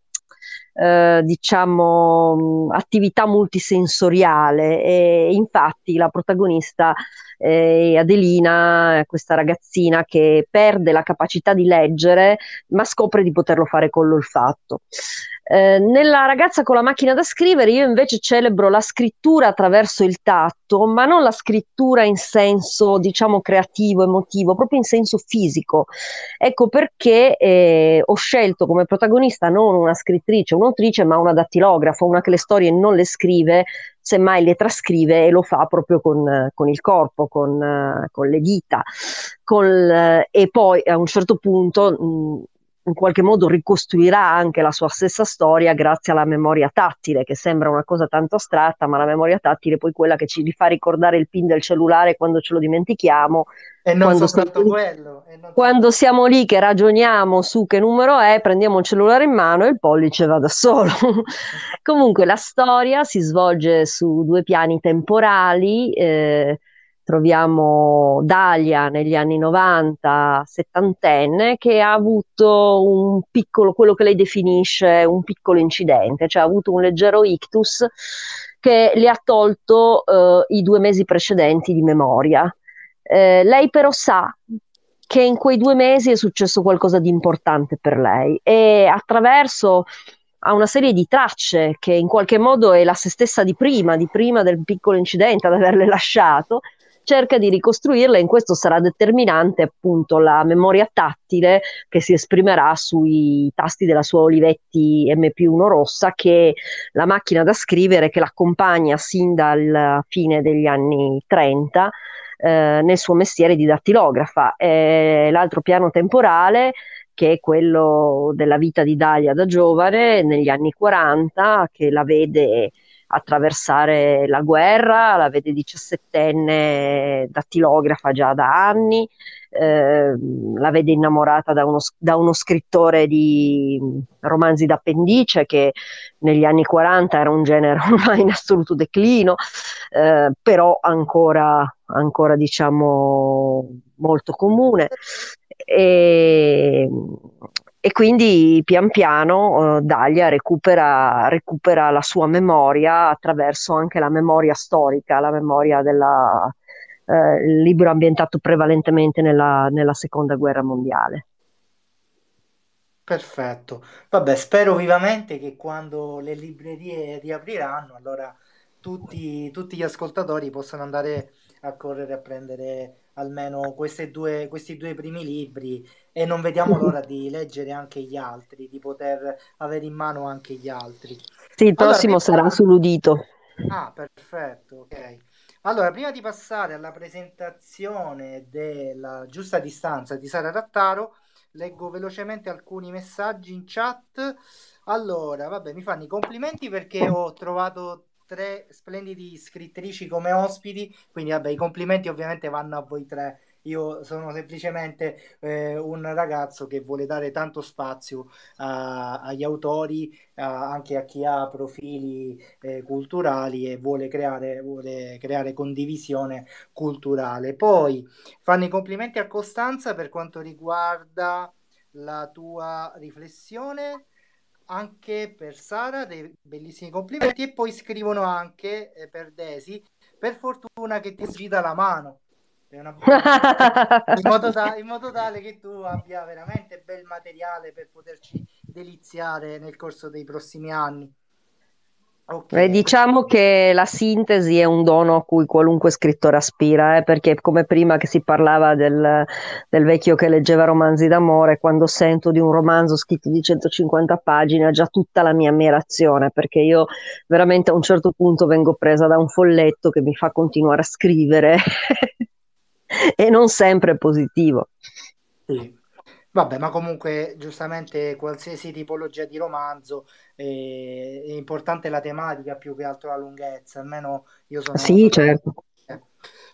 eh, diciamo, attività multisensoriale. E infatti la protagonista eh, Adelina, questa ragazzina che perde la capacità di leggere ma scopre di poterlo fare con l'olfatto. Eh, nella ragazza con la macchina da scrivere io invece celebro la scrittura attraverso il tatto, ma non la scrittura in senso diciamo creativo, emotivo, proprio in senso fisico. Ecco perché eh, ho scelto come protagonista non una scrittrice, un'autrice, ma una dattilografa, una che le storie non le scrive, semmai le trascrive e lo fa proprio con, con il corpo, con, con le dita. Con, e poi a un certo punto in qualche modo ricostruirà anche la sua stessa storia grazie alla memoria tattile, che sembra una cosa tanto astratta, ma la memoria tattile è poi quella che ci fa ricordare il pin del cellulare quando ce lo dimentichiamo.
E non quando soltanto siamo, quello.
Non quando siamo lì che ragioniamo su che numero è, prendiamo il cellulare in mano e il pollice va da solo. Comunque la storia si svolge su due piani temporali. Eh, troviamo Dalia negli anni 90, settantenne, che ha avuto un piccolo, quello che lei definisce un piccolo incidente, cioè ha avuto un leggero ictus che le ha tolto eh, i due mesi precedenti di memoria. Eh, lei però sa che in quei due mesi è successo qualcosa di importante per lei e attraverso a una serie di tracce che in qualche modo è la se stessa di prima, di prima del piccolo incidente ad averle lasciato, cerca di ricostruirla e in questo sarà determinante appunto la memoria tattile che si esprimerà sui tasti della sua Olivetti MP1 rossa che è la macchina da scrivere che l'accompagna sin dalla fine degli anni 30 eh, nel suo mestiere di dattilografa. E l'altro piano temporale che è quello della vita di Dalia da giovane negli anni 40 che la vede attraversare la guerra, la vede diciassettenne dattilografa già da anni, eh, la vede innamorata da uno, da uno, scrittore di romanzi d'appendice che negli anni 40 era un genere ormai in assoluto declino, eh, però ancora, ancora diciamo molto comune. E, e quindi pian piano uh, Dalia recupera, recupera, la sua memoria attraverso anche la memoria storica, la memoria del uh, libro ambientato prevalentemente nella, nella seconda guerra mondiale.
Perfetto. Vabbè, spero vivamente che quando le librerie riapriranno, allora tutti, tutti gli ascoltatori possano andare a correre a prendere almeno due, questi due primi libri e non vediamo l'ora di leggere anche gli altri, di poter avere in mano anche gli altri.
Sì, il prossimo allora, sarà sull'udito.
Ah, perfetto, ok. Allora, prima di passare alla presentazione della giusta distanza di Sara Rattaro, leggo velocemente alcuni messaggi in chat. Allora, vabbè, mi fanno i complimenti perché ho trovato tre splendidi scrittrici come ospiti, quindi vabbè i complimenti ovviamente vanno a voi tre. Io sono semplicemente eh, un ragazzo che vuole dare tanto spazio a, agli autori, a, anche a chi ha profili eh, culturali e vuole creare, vuole creare condivisione culturale. Poi fanno i complimenti a Costanza per quanto riguarda la tua riflessione anche per Sara dei bellissimi complimenti e poi scrivono anche eh, per Desi per fortuna che ti gira la mano in, modo ta- in modo tale che tu abbia veramente bel materiale per poterci deliziare nel corso dei prossimi anni
Okay. Beh, diciamo che la sintesi è un dono a cui qualunque scrittore aspira, eh, perché come prima che si parlava del, del, vecchio che leggeva romanzi d'amore, quando sento di un romanzo scritto di 150 pagine ha già tutta la mia ammirazione, perché io veramente a un certo punto vengo presa da un folletto che mi fa continuare a scrivere e non sempre è positivo.
Sì. Vabbè, ma comunque giustamente qualsiasi tipologia di romanzo eh, è importante la tematica più che altro la lunghezza, almeno io sono...
Sì, certo.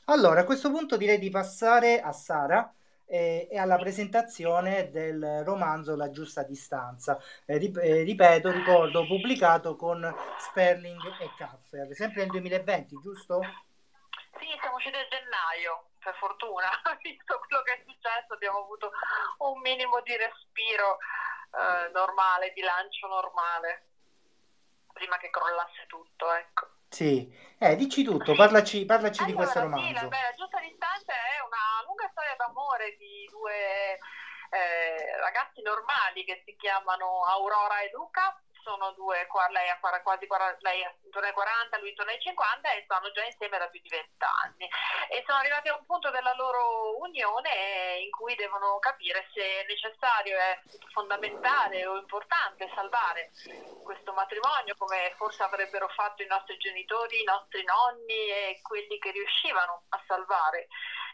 Allora, a questo punto direi di passare a Sara eh, e alla presentazione del romanzo La giusta distanza. Eh, rip- eh, ripeto, ricordo, pubblicato con Sperling e Kaffer, sempre nel 2020, giusto?
Sì, siamo usciti a gennaio per fortuna, visto quello che è successo, abbiamo avuto un minimo di respiro eh, normale, di lancio normale. prima che crollasse tutto, ecco.
Sì, eh, dici tutto, parlaci, parlaci
allora,
di questo
sì,
romanzo.
la, beh, la giusta distanza è una lunga storia d'amore di due eh, ragazzi normali che si chiamano Aurora e Luca sono due, lei ha quasi 40, lei intorno ai 40, lui intorno ai 50 e stanno già insieme da più di 20 anni e sono arrivati a un punto della loro unione in cui devono capire se è necessario, è fondamentale o importante salvare questo matrimonio come forse avrebbero fatto i nostri genitori, i nostri nonni e quelli che riuscivano a salvare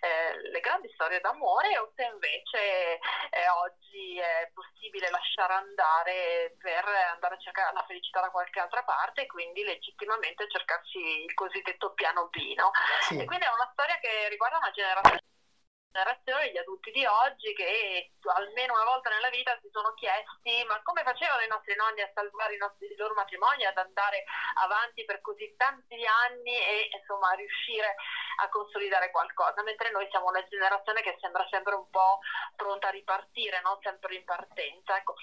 eh, le grandi storie d'amore o se invece eh, oggi è possibile lasciare andare per andare a cercare la felicità da qualche altra parte e quindi legittimamente cercarsi il cosiddetto piano B. No? Sì. E quindi è una storia che riguarda una generazione generazione gli adulti di oggi che almeno una volta nella vita si sono chiesti ma come facevano i nostri nonni a salvare i, nostri, i loro matrimoni, ad andare avanti per così tanti anni e insomma a riuscire a consolidare qualcosa, mentre noi siamo una generazione che sembra sempre un po' pronta a ripartire, non sempre in partenza. Ecco,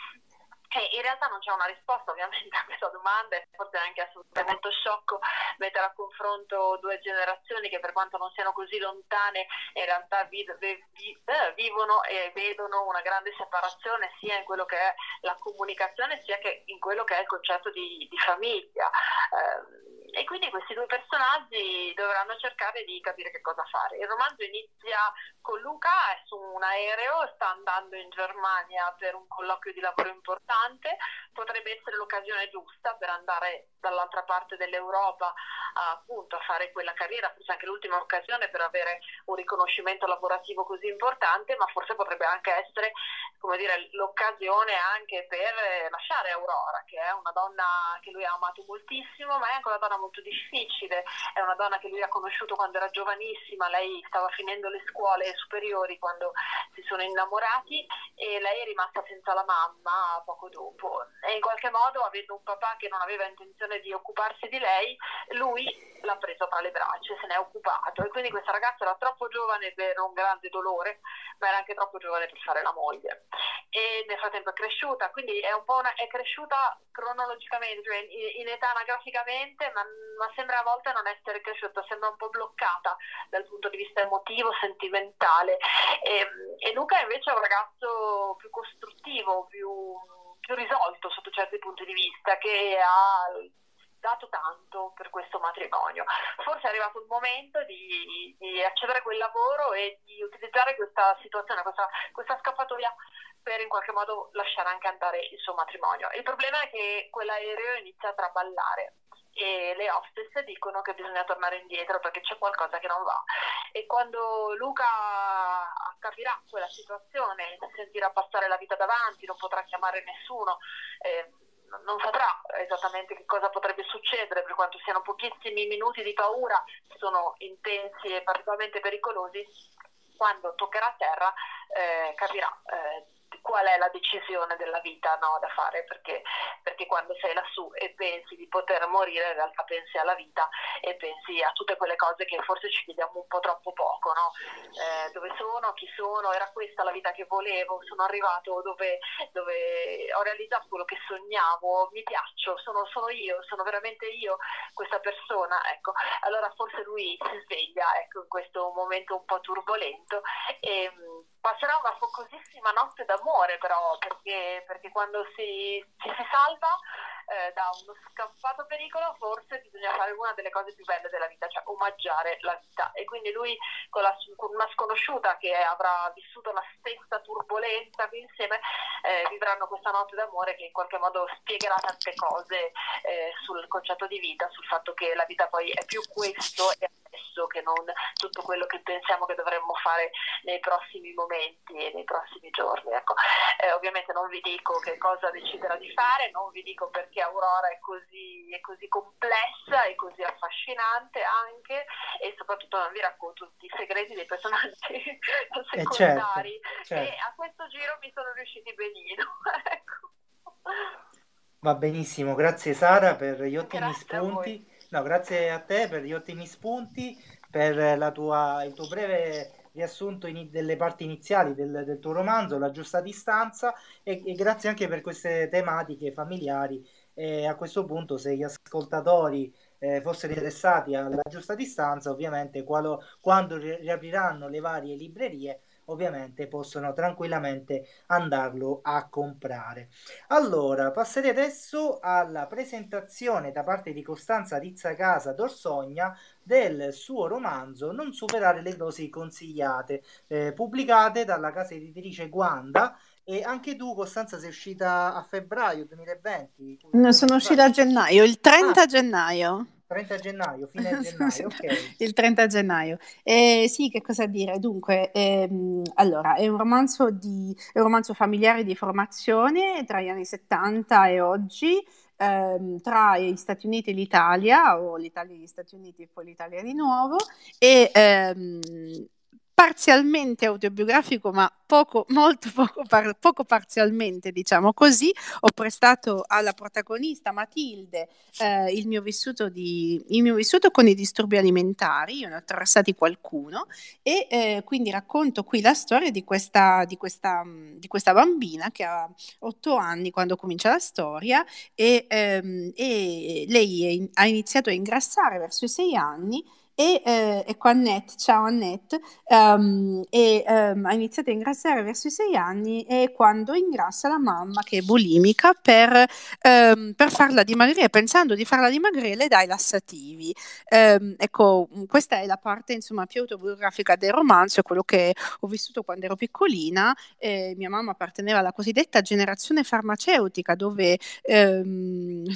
e in realtà non c'è una risposta ovviamente a questa domanda e forse è anche assolutamente sciocco mettere a confronto due generazioni che per quanto non siano così lontane in realtà vi, vi, eh, vivono e vedono una grande separazione sia in quello che è la comunicazione sia che in quello che è il concetto di, di famiglia. Eh, e quindi questi due personaggi dovranno cercare di capire che cosa fare. Il romanzo inizia con Luca, è su un aereo, sta andando in Germania per un colloquio di lavoro importante, potrebbe essere l'occasione giusta per andare dall'altra parte dell'Europa appunto a fare quella carriera, forse anche l'ultima occasione per avere un riconoscimento lavorativo così importante, ma forse potrebbe anche essere dire, l'occasione anche per lasciare Aurora, che è una donna che lui ha amato moltissimo, ma è anche una donna molto difficile, è una donna che lui ha conosciuto quando era giovanissima, lei stava finendo le scuole superiori quando si sono innamorati e lei è rimasta senza la mamma poco dopo. E in qualche modo avendo un papà che non aveva intenzione di occuparsi di lei, lui l'ha preso tra le braccia e se ne è occupato. E quindi questa ragazza era troppo giovane per un grande dolore, ma era anche troppo giovane per fare la moglie. E nel frattempo è cresciuta, quindi è un po' una, è cresciuta cronologicamente, cioè in, in, età anagraficamente, ma, ma, sembra a volte non essere cresciuta, sembra un po' bloccata dal punto di vista emotivo, sentimentale e, e Luca invece è un ragazzo più costruttivo, più più risolto sotto certi punti di vista, che ha dato tanto per questo matrimonio. Forse è arrivato il momento di, di accedere a quel lavoro e di utilizzare questa situazione, questa, questa scappatoia per in qualche modo lasciare anche andare il suo matrimonio. Il problema è che quell'aereo inizia a traballare e le hostess dicono che bisogna tornare indietro perché c'è qualcosa che non va. E quando Luca capirà quella situazione, sentirà passare la vita davanti, non potrà chiamare nessuno, eh, non saprà esattamente che cosa potrebbe succedere, per quanto siano pochissimi minuti di paura, sono intensi e particolarmente pericolosi, quando toccherà terra eh, capirà eh, qual è la decisione della vita no, da fare, perché, perché, quando sei lassù e pensi di poter morire, in realtà pensi alla vita e pensi a tutte quelle cose che forse ci chiediamo un po' troppo poco, no? eh, dove sono, chi sono, era questa la vita che volevo, sono arrivato dove, dove ho realizzato quello che sognavo, mi piaccio, sono, sono, io, sono veramente io questa persona, ecco, allora forse lui si sveglia ecco, in questo momento un po' turbolento e passerà una focosissima notte d'amore però perché, perché quando si, ci si salva eh, da uno scappato pericolo forse bisogna fare una delle cose più belle della vita cioè omaggiare la vita. E quindi lui con, la, con una sconosciuta che avrà vissuto la stessa turbolenza qui insieme eh, vivranno questa notte d'amore che in qualche modo spiegherà tante cose eh, sul concetto di vita sul fatto che la vita poi è più questo e adesso che non tutto quello che pensiamo che dovremmo fare nei prossimi momenti e nei prossimi giorni. Ecco. Eh, ovviamente non vi dico che cosa deciderà di fare, non vi dico perché Aurora è così, è così complessa e così affascinante anche e soprattutto non vi racconto tutti i segreti dei personaggi
eh,
secondari
certo, certo.
e a questo giro mi sono riusciti benino. ecco.
Va benissimo, grazie Sara per gli ottimi
Grazie
spunti. No, grazie a te per gli ottimi spunti, per tua, il tuo breve riassunto in, delle parti iniziali del, del, tuo romanzo, La giusta distanza, e, e, grazie anche per queste tematiche familiari. E a questo punto, se gli ascoltatori eh, fossero interessati alla giusta distanza, ovviamente qualo, quando riapriranno le varie librerie, ovviamente possono tranquillamente andarlo a comprare. Allora, passerei adesso alla presentazione da parte di Costanza Rizzacasa d'Orsogna del suo romanzo Non superare le dosi consigliate, eh, pubblicate dalla casa editrice Guanda e anche tu, Costanza, sei uscita a febbraio 2020?
No, sono uscita a gennaio, il 30 ah, gennaio.
30 gennaio, fine gennaio, ok.
il 30 gennaio. Eh, sì, che cosa dire? Dunque, ehm, allora, è un romanzo, di, è un romanzo familiare di formazione tra gli anni 70 e oggi, ehm, tra gli Stati Uniti e l'Italia, o l'Italia e gli Stati Uniti e poi l'Italia di nuovo, e ehm, parzialmente autobiografico, ma poco, molto poco, par- poco, parzialmente, diciamo così. Ho prestato alla protagonista Matilde eh, il, mio di, il, mio vissuto con i disturbi alimentari, io ne ho attraversati qualcuno, e eh, quindi racconto qui la storia di questa, di, questa, di questa, bambina che ha otto anni quando comincia la storia e, ehm, e lei ha iniziato a ingrassare verso i sei anni e, eh, ecco Annette, ciao Annette, um, e, um, ha iniziato a ingrassare verso i sei anni e quando ingrassa la mamma che è bulimica per, um, per farla dimagrire, pensando di farla dimagrire le dai lassativi. ecco, questa è la parte insomma più autobiografica del romanzo, è quello che ho vissuto quando ero piccolina, eh, mia mamma apparteneva alla cosiddetta generazione farmaceutica dove,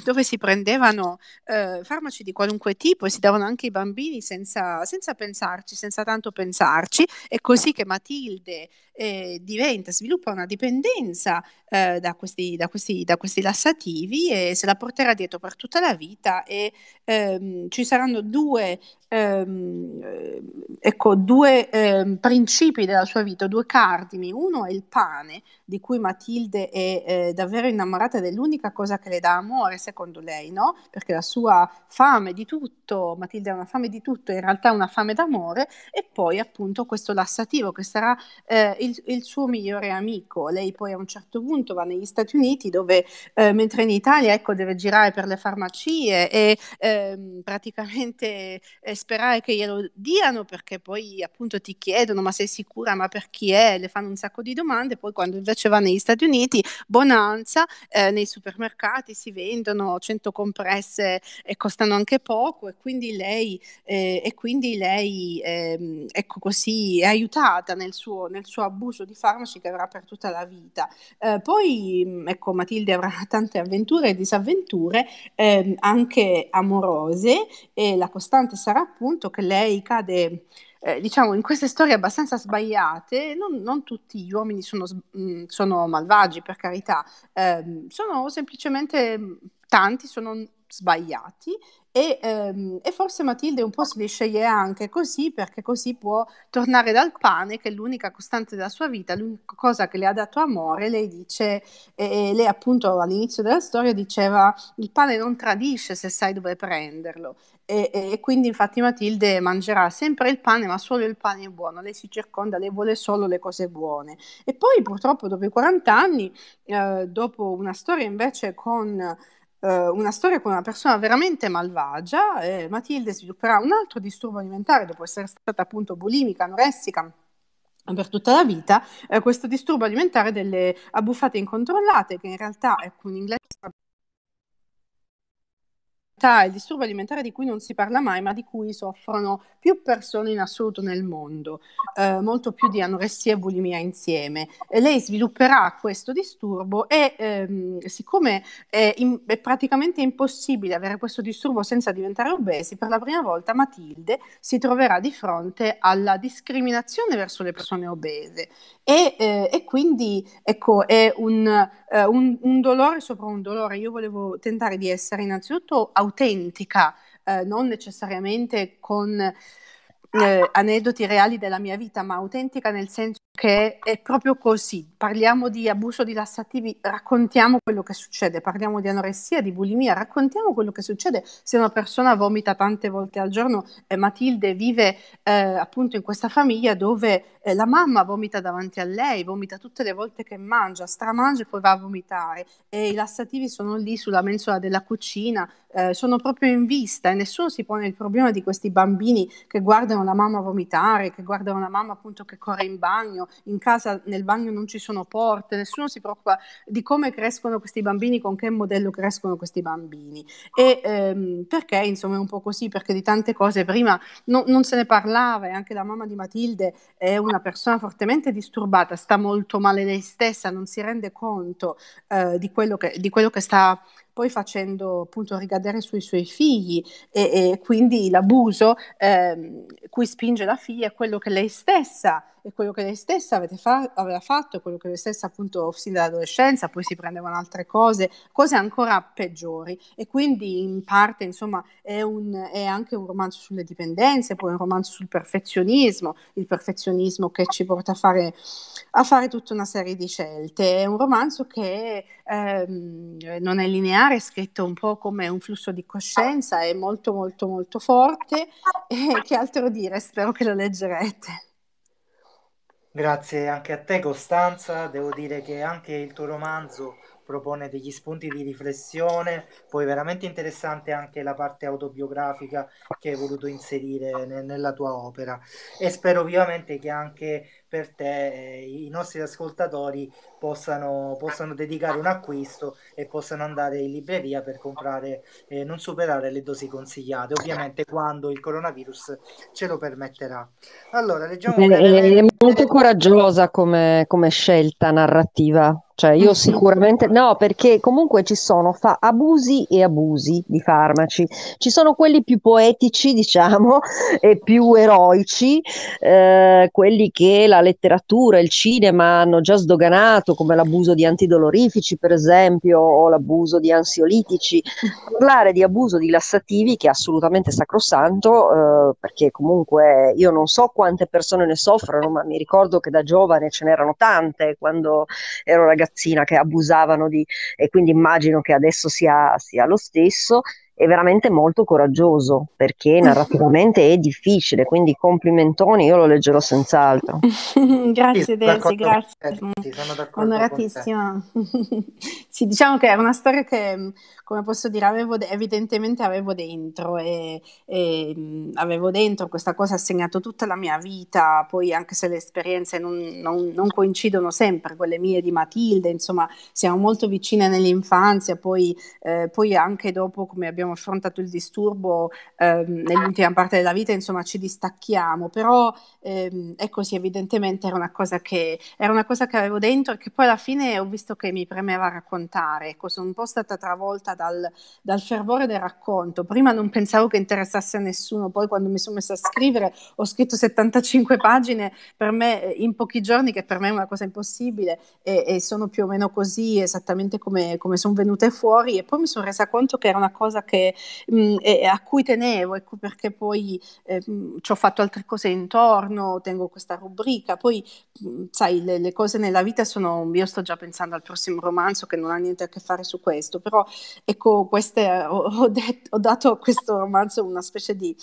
dove si prendevano eh, farmaci di qualunque tipo e si davano anche ai bambini senza, senza pensarci, senza tanto pensarci. È così che Matilde eh, diventa, sviluppa una dipendenza eh, da, questi, da, questi, da, questi, lassativi e se la porterà dietro per tutta la vita e ehm, ci saranno due, ehm, eh, ecco, due ehm, principi della sua vita, due cardini. Uno è il pane, di cui Matilde è eh, davvero innamorata ed è l'unica cosa che le dà amore, secondo lei, no? Perché la sua fame di tutto, Matilde ha una fame di tutto, in realtà una fame d'amore, e poi appunto questo lassativo che sarà eh, il, il, suo migliore amico. Lei poi a un certo punto va negli Stati Uniti dove eh, mentre in Italia ecco, deve girare per le farmacie e ehm, praticamente eh, sperare che glielo diano perché poi appunto ti chiedono ma sei sicura, ma per chi è? Le fanno un sacco di domande, poi quando invece va negli Stati Uniti, bonanza, eh, nei supermercati si vendono 100 compresse e costano anche poco e quindi lei, eh, e quindi lei ehm, ecco così è aiutata nel suo, nel suo abuso di farmaci che avrà per tutta la vita. Eh, poi, mm, ecco, Matilde avrà tante avventure e disavventure, ehm, anche amorose, e la costante sarà appunto che lei cade. Eh, diciamo, in queste storie abbastanza sbagliate, non, non tutti gli uomini sono, mm, sono malvagi, per carità, eh, sono semplicemente mm, tanti, sono sbagliati e, ehm, e, forse Matilde un po' si li sceglie anche così perché così può tornare dal pane che è l'unica costante della sua vita, l'unica cosa che le ha dato amore, lei dice, e lei appunto all'inizio della storia diceva il pane non tradisce se sai dove prenderlo e, e, quindi infatti Matilde mangerà sempre il pane ma solo il pane buono, lei si circonda, lei vuole solo le cose buone. E poi purtroppo dopo i 40 anni, eh, dopo una storia invece con eh, una storia con una persona veramente malvagia, eh, Matilde svilupperà un altro disturbo alimentare dopo essere stata appunto bulimica, anoressica per tutta la vita, eh, questo disturbo alimentare delle abbuffate incontrollate, che in realtà è ecco, in inglese il disturbo alimentare di cui non si parla mai, ma di cui soffrono più persone in assoluto nel mondo, eh, molto più di anoressia e bulimia insieme. E lei svilupperà questo disturbo e ehm, siccome è, in, è, praticamente impossibile avere questo disturbo senza diventare obesi, per la prima volta Matilde si troverà di fronte alla discriminazione verso le persone obese e, eh, e quindi ecco, è un, eh, un, un dolore sopra un dolore. Io volevo tentare di essere innanzitutto autentica, eh, non necessariamente con eh, aneddoti reali della mia vita, ma autentica nel senso che è proprio così. Parliamo di abuso di lassativi, raccontiamo quello che succede, parliamo di anoressia, di bulimia, raccontiamo quello che succede se una persona vomita tante volte al giorno. Eh, Matilde vive eh, appunto in questa famiglia dove eh, la mamma vomita davanti a lei, vomita tutte le volte che mangia, stramangia e poi va a vomitare e i lassativi sono lì sulla mensola della cucina, eh, sono proprio in vista e nessuno si pone il problema di questi bambini che guardano la mamma vomitare, che guardano la mamma appunto che corre in bagno, in casa nel bagno non ci sono porte, nessuno si preoccupa di come crescono questi bambini, con che modello crescono questi bambini. E ehm, perché insomma è un po' così, perché di tante cose prima no, non se ne parlava e anche la mamma di Matilde è una persona fortemente disturbata, sta molto male lei stessa, non si rende conto eh, di, quello che, di quello che sta poi facendo appunto ricadere sui suoi figli e, e quindi l'abuso eh, cui spinge la figlia è quello che lei stessa e quello che lei stessa fa- aveva fatto, quello che lei stessa appunto sin dall'adolescenza, poi si prendevano altre cose, cose ancora peggiori. E quindi in parte insomma è, un, è anche un romanzo sulle dipendenze, poi un romanzo sul perfezionismo, il perfezionismo che ci porta a fare, a fare tutta una serie di scelte, è un romanzo che ehm, non è lineare, è scritto un po' come un flusso di coscienza, è molto molto molto forte. E che altro dire, spero che lo leggerete.
Grazie anche a te Costanza, devo dire che anche il tuo romanzo propone degli spunti di riflessione, poi veramente interessante anche la parte autobiografica che hai voluto inserire ne- nella tua opera. E spero vivamente che anche per te eh, i nostri ascoltatori possano, possano, dedicare un acquisto e possano andare in libreria per comprare, eh, non superare le dosi consigliate, ovviamente quando il coronavirus ce lo permetterà. Allora, leggiamo
è, è molto coraggiosa come, come scelta narrativa. Cioè, io sicuramente no, perché comunque ci sono fa- abusi e abusi di farmaci. Ci sono quelli più poetici, diciamo, e più eroici, eh, quelli che la letteratura il cinema hanno già sdoganato, come l'abuso di antidolorifici, per esempio, o l'abuso di ansiolitici. Parlare di abuso di lassativi, che è assolutamente sacrosanto, eh, perché comunque io non so quante persone ne soffrono, ma mi ricordo che da giovane ce n'erano tante quando ero ragazzina che abusavano di, e quindi immagino che adesso sia, sia lo stesso è veramente molto coraggioso perché narrativamente è difficile, quindi complimentoni, io lo leggerò senz'altro.
grazie sì, Desi, grazie. Sì, Onoratissima. sì, diciamo che è una storia che, come posso dire, avevo de- evidentemente avevo dentro e, e mh, avevo dentro questa cosa, ha segnato tutta la mia vita, poi anche se le esperienze non, non, non coincidono sempre, quelle mie di Matilde, insomma, siamo molto vicine nell'infanzia, poi, eh, poi anche dopo, come abbiamo abbiamo affrontato il disturbo ehm, nell'ultima parte della vita, insomma ci distacchiamo, però ehm, è così, evidentemente era una, cosa che, era una cosa che avevo dentro e che poi alla fine ho visto che mi premeva raccontare, ecco, sono un po' stata travolta dal, dal fervore del racconto, prima non pensavo che interessasse a nessuno, poi quando mi sono messa a scrivere ho scritto 75 pagine per me in pochi giorni, che per me è una cosa impossibile e, e sono più o meno così, esattamente come, come sono venute fuori e poi mi sono resa conto che era una cosa che che, mh, mm, a cui tenevo, ecco perché poi eh, ci ho fatto altre cose intorno, tengo questa rubrica, poi mh, sai, le, le, cose nella vita sono, io sto già pensando al prossimo romanzo che non ha niente a che fare su questo, però ecco, queste, ho, ho, det, ho dato a questo romanzo una specie di,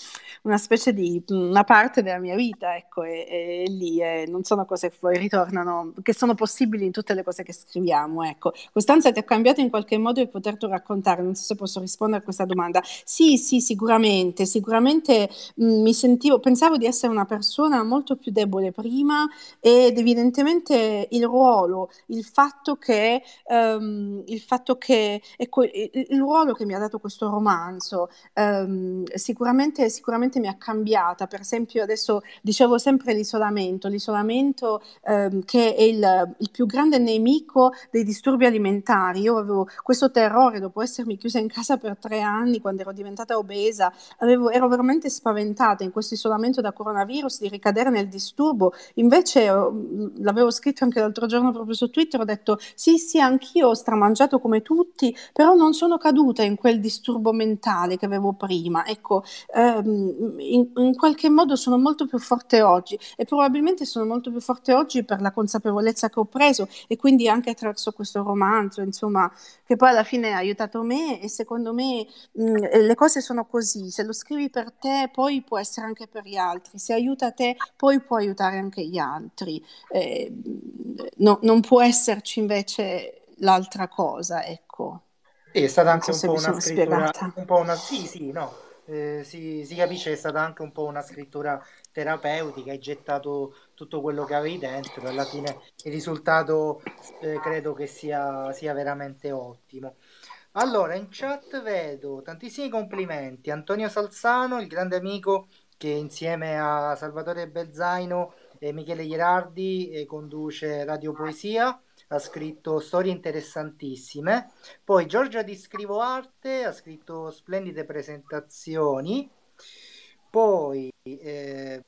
una specie di, una parte della mia vita, ecco, e, e lì eh, non sono cose che poi ritornano, che sono possibili in tutte le cose che scriviamo, ecco. Costanza ti ha cambiato in qualche modo il poterti raccontare, non so se posso rispondere a questa questa domanda. Sì, sì, sicuramente, sicuramente mh, mm, mi sentivo, pensavo di essere una persona molto più debole prima ed evidentemente il ruolo, il fatto che, um, il, fatto che ecco, il, ruolo che mi ha dato questo romanzo um, sicuramente, sicuramente mi ha cambiata. Per esempio, adesso dicevo sempre l'isolamento, l'isolamento um, che è il, il più grande nemico dei disturbi alimentari. Io avevo questo terrore dopo essermi chiusa in casa per tre anni anni, quando ero diventata obesa, avevo, ero veramente spaventata in questo isolamento da coronavirus di ricadere nel disturbo. Invece l'avevo scritto anche l'altro giorno proprio su Twitter, ho detto sì, sì, anch'io ho stramangiato come tutti, però non sono caduta in quel disturbo mentale che avevo prima. Ecco, ehm, in, in qualche modo sono molto più forte oggi e probabilmente sono molto più forte oggi per la consapevolezza che ho preso e quindi anche attraverso questo romanzo, insomma, che poi alla fine ha aiutato me e secondo me mh, le cose sono così, se lo scrivi per te poi può essere anche per gli altri, se aiuta te poi può aiutare anche gli altri, eh, no, non può esserci invece l'altra cosa, ecco.
Sì, è stata anche un po' una scrittura, un po' una, sì, sì, no, eh, si, si, capisce che è stata anche un po' una scrittura terapeutica, hai gettato tutto quello che avevi dentro alla fine il risultato eh, credo che sia, sia veramente ottimo. Allora, in chat vedo tantissimi complimenti. Antonio Salzano, il grande amico che insieme a Salvatore Belzaino e Michele Ierardi eh, conduce Radio Poesia ha scritto storie interessantissime. Poi Giorgia di Scrivo Arte ha scritto splendide presentazioni. Poi eh,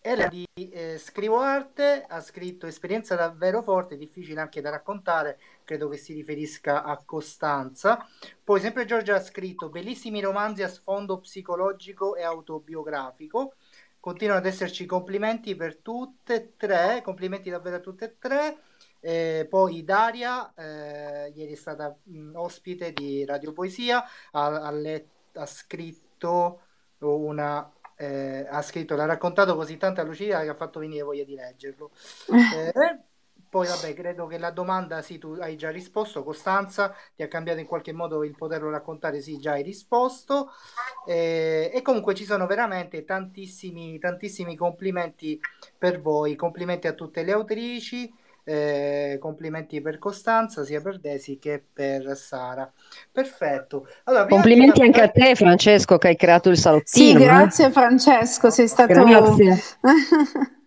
Ella di eh, Scrivo Arte ha scritto esperienza davvero forte, difficile anche da raccontare, credo che si riferisca a Costanza. Poi sempre Giorgia ha scritto bellissimi romanzi a sfondo psicologico e autobiografico. Continuano ad esserci complimenti per tutte e tre, complimenti davvero a tutte e tre. Eh, poi Daria, eh, ieri è stata mh, ospite di Radio Poesia, ha, ha, let- ha scritto una eh, ha scritto, l'ha raccontato così tanta lucidità che ha fatto venire voglia di leggerlo. Eh, poi vabbè, credo che la domanda sì, tu hai già risposto, Costanza, ti ha cambiato in qualche modo il poterlo raccontare, sì, già hai risposto. Eh, e comunque ci sono veramente tantissimi, tantissimi complimenti per voi, complimenti a tutte le autrici. Eh, complimenti per Costanza, sia per Desi che per Sara. Perfetto.
Allora, complimenti anche a te, Francesco, che hai creato il salottino.
Sì, grazie eh? Francesco, sei stato...
Grazie.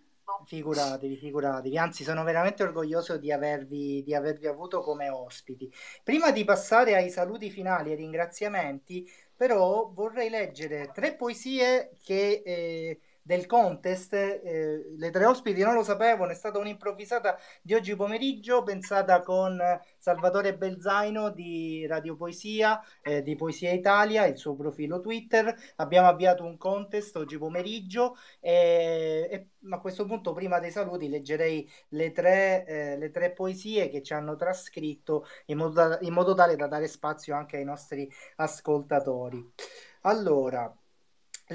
Figuratevi, figuratevi, anzi sono veramente orgoglioso di avervi, di avervi avuto come ospiti. Prima di passare ai saluti finali e ringraziamenti, però vorrei leggere tre poesie che... Eh, del contest. Eh, le tre ospiti non lo sapevano, è stata un'improvvisata di oggi pomeriggio pensata con Salvatore Belzaino di Radio Poesia, eh, di Poesia Italia, il suo profilo Twitter. Abbiamo avviato un contest oggi pomeriggio e, e a questo punto, prima dei saluti, leggerei le tre, eh, le tre poesie che ci hanno trascritto in modo, da, in modo tale da dare spazio anche ai nostri ascoltatori. Allora,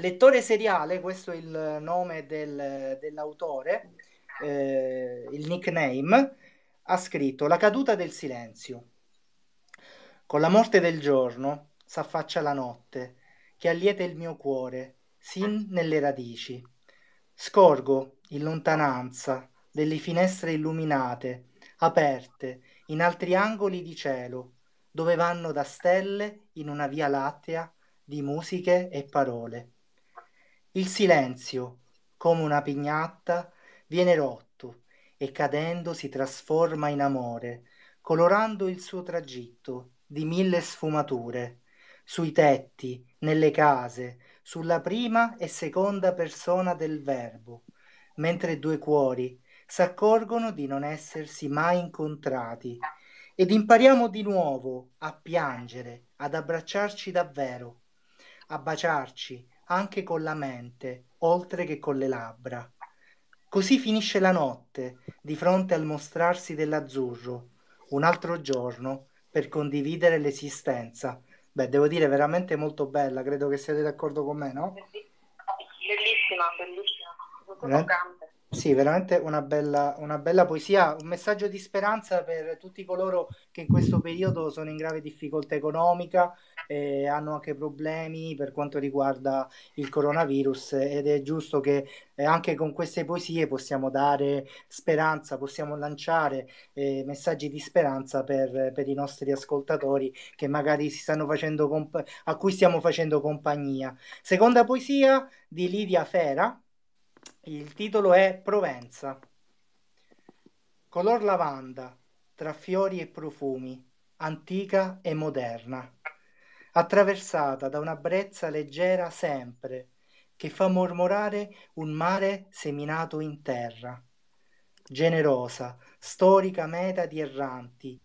Lettore seriale, questo è il nome del, dell'autore, eh, il nickname, ha scritto La caduta del silenzio. Con la morte del giorno s'affaccia la notte, che allieta il mio cuore, sin nelle radici. Scorgo in lontananza delle finestre illuminate, aperte in altri angoli di cielo, dove vanno da stelle in una via lattea di musiche e parole. Il silenzio, come una pignatta, viene rotto e cadendo si trasforma in amore, colorando il suo tragitto di mille sfumature, sui tetti, nelle case, sulla prima e seconda persona del verbo, mentre due cuori s'accorgono di non essersi mai incontrati ed impariamo di nuovo a piangere, ad abbracciarci davvero, a baciarci, anche con la mente, oltre che con le labbra. Così finisce la notte, di fronte al mostrarsi dell'azzurro, un altro giorno per condividere l'esistenza. Beh, devo dire, veramente molto bella, credo che siete d'accordo con me, no?
Bellissima, bellissima, molto toccante.
Sì, veramente una bella, una bella poesia, un messaggio di speranza per tutti coloro che in questo periodo sono in grave difficoltà economica e hanno anche problemi per quanto riguarda il coronavirus ed è giusto che eh, anche con queste poesie possiamo dare speranza, possiamo lanciare eh, messaggi di speranza per, per, i nostri ascoltatori che magari si stanno comp- a cui stiamo facendo compagnia. Seconda poesia di Lidia Fera il titolo è Provenza. Color lavanda, tra fiori e profumi, antica e moderna. attraversata da una brezza leggera sempre, che fa mormorare un mare seminato in terra. Generosa, storica meta di erranti,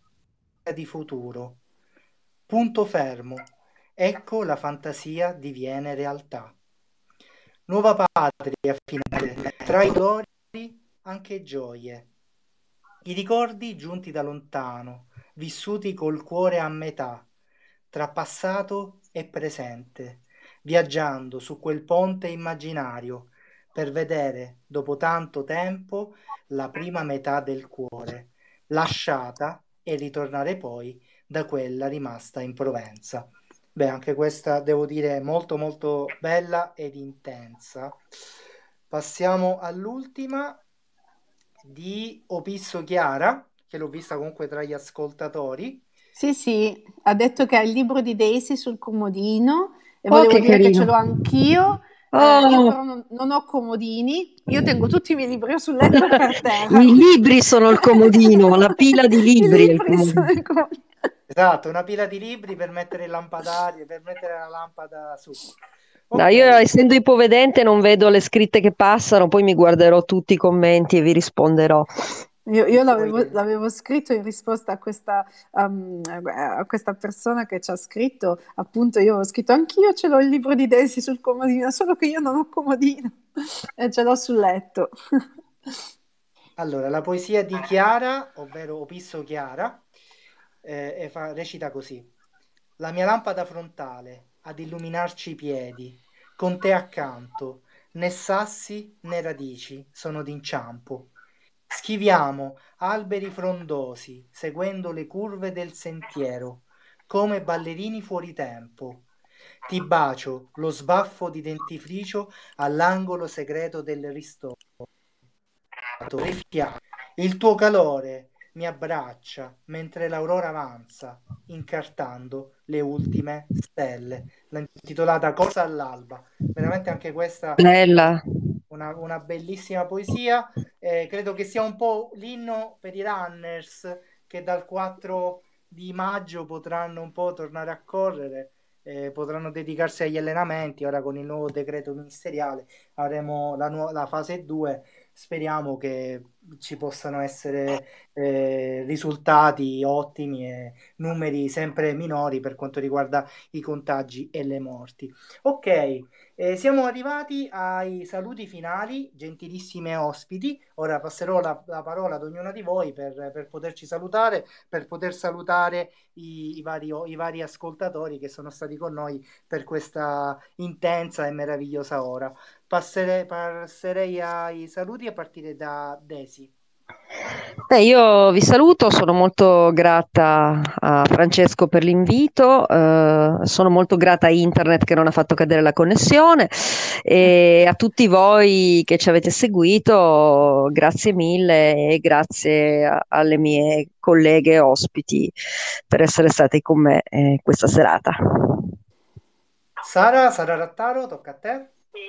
di futuro. Punto fermo, ecco la fantasia diviene realtà. Nuova patria finale, tra i dolori anche gioie. I ricordi giunti da lontano, vissuti col cuore a metà, tra passato e presente, viaggiando su quel ponte immaginario per vedere, dopo tanto tempo, la prima metà del cuore, lasciata e ritornare poi da quella rimasta in Provenza. Beh, anche questa devo dire molto molto bella ed intensa. Passiamo all'ultima di Opisso Chiara, che l'ho vista comunque tra gli ascoltatori.
Sì, sì, ha detto che ha il libro di Daisy sul comodino e oh, volevo dire carino. che ce l'ho anch'io. Oh. Eh, io però non, non, ho comodini, io tengo tutti i miei libri sul letto per terra.
I libri sono il comodino, la pila di libri. libri
esatto, una pila di libri per mettere il lampadario, per mettere la lampada su.
Okay. No, io essendo ipovedente non vedo le scritte che passano, poi mi guarderò tutti i commenti e vi risponderò.
Io, io l'avevo, l'avevo, scritto in risposta a questa, um, a questa, persona che ci ha scritto, appunto io ho scritto anch'io ce l'ho il libro di Daisy sul comodino, solo che io non ho comodino e ce l'ho sul letto.
allora, la poesia di Chiara, ovvero Opisso Chiara, eh, fa, recita così. La mia lampada frontale ad illuminarci i piedi, con te accanto, né sassi né radici sono d'inciampo Schiviamo alberi frondosi, seguendo le curve del sentiero, come ballerini fuori tempo. Ti bacio lo sbaffo di dentifricio all'angolo segreto del ristoro. Il tuo calore mi abbraccia mentre l'aurora avanza, incartando le ultime stelle. L'ha intitolata Cosa all'alba. Veramente anche questa
bella
una, una bellissima poesia. Eh, credo che sia un po' l'inno per i runners che dal 4 di maggio potranno un po' tornare a correre. Eh, potranno dedicarsi agli allenamenti. Ora con il nuovo decreto ministeriale avremo la, nu- la fase 2. Speriamo che ci possano essere eh, risultati ottimi e numeri sempre minori per quanto riguarda i contagi e le morti. Ok, eh, siamo arrivati ai saluti finali, gentilissime ospiti. Ora passerò la, la parola ad ognuna di voi per, per, poterci salutare, per poter salutare i, i, vari, i, vari, ascoltatori che sono stati con noi per questa intensa e meravigliosa ora. Passere, passerei ai saluti a partire da Desi.
Eh, io vi saluto, sono molto grata a Francesco per l'invito, eh, sono molto grata a internet che non ha fatto cadere la connessione e a tutti voi che ci avete seguito, grazie mille e grazie a, alle mie colleghe ospiti per essere state con me eh, questa serata.
Sara, Sara Rattaro, tocca a te.
Sì,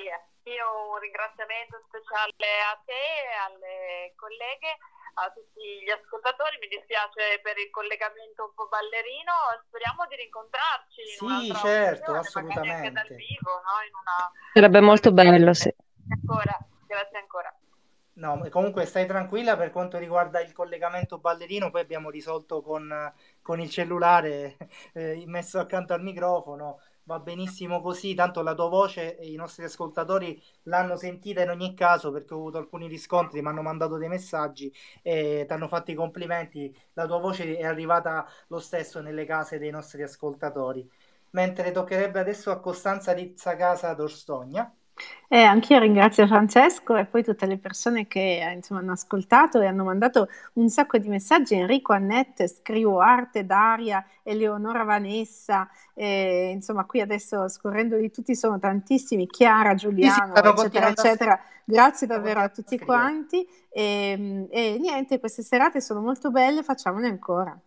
io un ringraziamento speciale a te e alle colleghe a tutti gli ascoltatori, mi dispiace per il collegamento un po' ballerino, speriamo di rincontrarci.
Sì, certo, assolutamente.
dal vivo, no? una...
Sarebbe molto bello, sì.
Ancora, grazie ancora.
No, comunque stai tranquilla per quanto riguarda il collegamento ballerino, poi abbiamo risolto con, con il cellulare eh, messo accanto al microfono va benissimo così, tanto la tua voce e i nostri ascoltatori l'hanno sentita in ogni caso perché ho avuto alcuni riscontri, mi hanno mandato dei messaggi e ti hanno fatto i complimenti, la tua voce è arrivata lo stesso nelle case dei nostri ascoltatori. Mentre toccherebbe adesso a Costanza Rizzacasa d'Orstogna.
Eh, anch'io ringrazio Francesco e poi tutte le persone che eh, insomma, hanno ascoltato e hanno mandato un sacco di messaggi. Enrico, Annette, Scrivo Arte, Daria, Eleonora, Vanessa, eh, insomma qui adesso scorrendo di tutti sono tantissimi, Chiara, Giuliano, sì, sì, eccetera, eccetera. Grazie davvero a tutti quanti e, e niente, queste serate sono molto belle, facciamone ancora.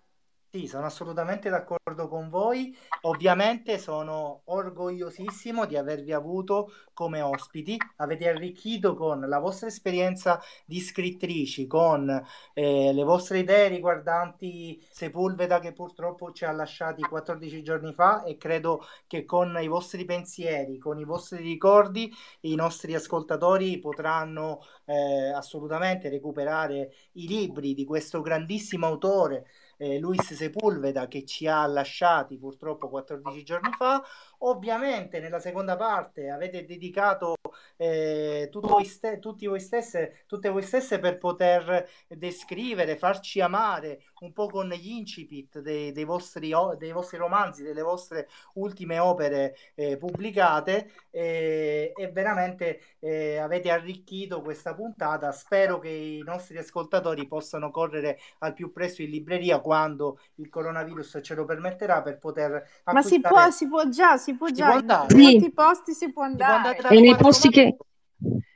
Sì, sono assolutamente d'accordo con voi. Ovviamente sono orgogliosissimo di avervi avuto come ospiti. Avete arricchito con la vostra esperienza di scrittrici, con eh, le vostre idee riguardanti Sepulveda che purtroppo ci ha lasciati 14 giorni fa e credo che con i vostri pensieri, con i vostri ricordi, i nostri ascoltatori potranno eh, assolutamente recuperare i libri di questo grandissimo autore eh, Luis Sepulveda che ci ha lasciati purtroppo 14 giorni fa. Ovviamente nella seconda parte avete dedicato eh, voi ste- tutti voi stesse, tutte voi stesse per poter descrivere, farci amare un po' con gli incipit dei, dei, vostri, dei vostri romanzi, delle vostre ultime opere eh, pubblicate e, e veramente eh, avete arricchito questa puntata. Spero che i nostri ascoltatori possano correre al più presto in libreria quando il coronavirus ce lo permetterà per poter
ma si può, si può già si può già
si può
in molti sì. posti si può andare,
si può andare e nei posti che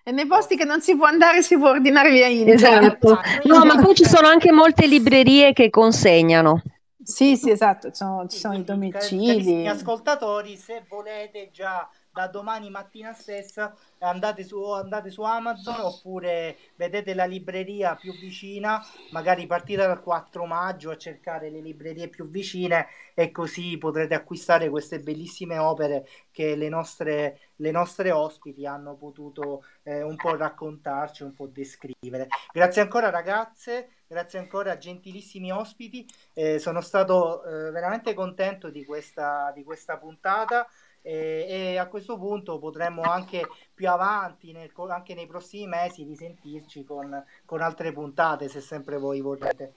e nei posti che non si può andare si può ordinare via internet.
Esatto. No, ma poi ci sono anche molte librerie che consegnano.
Sì, sì, esatto, ci sono, ci sono i domicili.
Ascoltatori, se volete già da domani mattina stessa andate su, andate su Amazon oppure vedete la libreria più vicina, magari partite dal 4 maggio a cercare le librerie più vicine e così potrete acquistare queste bellissime opere che le nostre, le nostre ospiti hanno potuto eh, un po' raccontarci, un po' descrivere. Grazie ancora ragazze, grazie ancora gentilissimi ospiti, eh, sono stato eh, veramente contento di questa, di questa puntata e, e, a questo punto potremmo anche più avanti, nel, anche nei prossimi mesi, risentirci con, con altre puntate se sempre voi vorrete.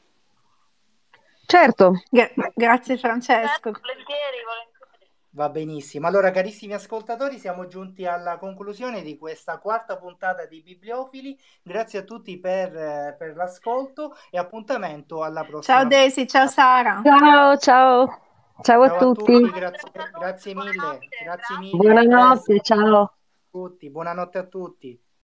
Certo,
Gra- grazie Francesco.
Volentieri, volentieri.
Va benissimo. Allora, carissimi ascoltatori, siamo giunti alla conclusione di questa quarta puntata di Bibliofili. Grazie a tutti per, per l'ascolto e appuntamento alla prossima.
Ciao Daisy, ciao Sara.
Ciao, ciao. Ciao, a,
ciao
tutti.
a tutti. grazie, grazie mille. Grazie mille.
Buonanotte, ciao.
Tutti. Buonanotte a tutti.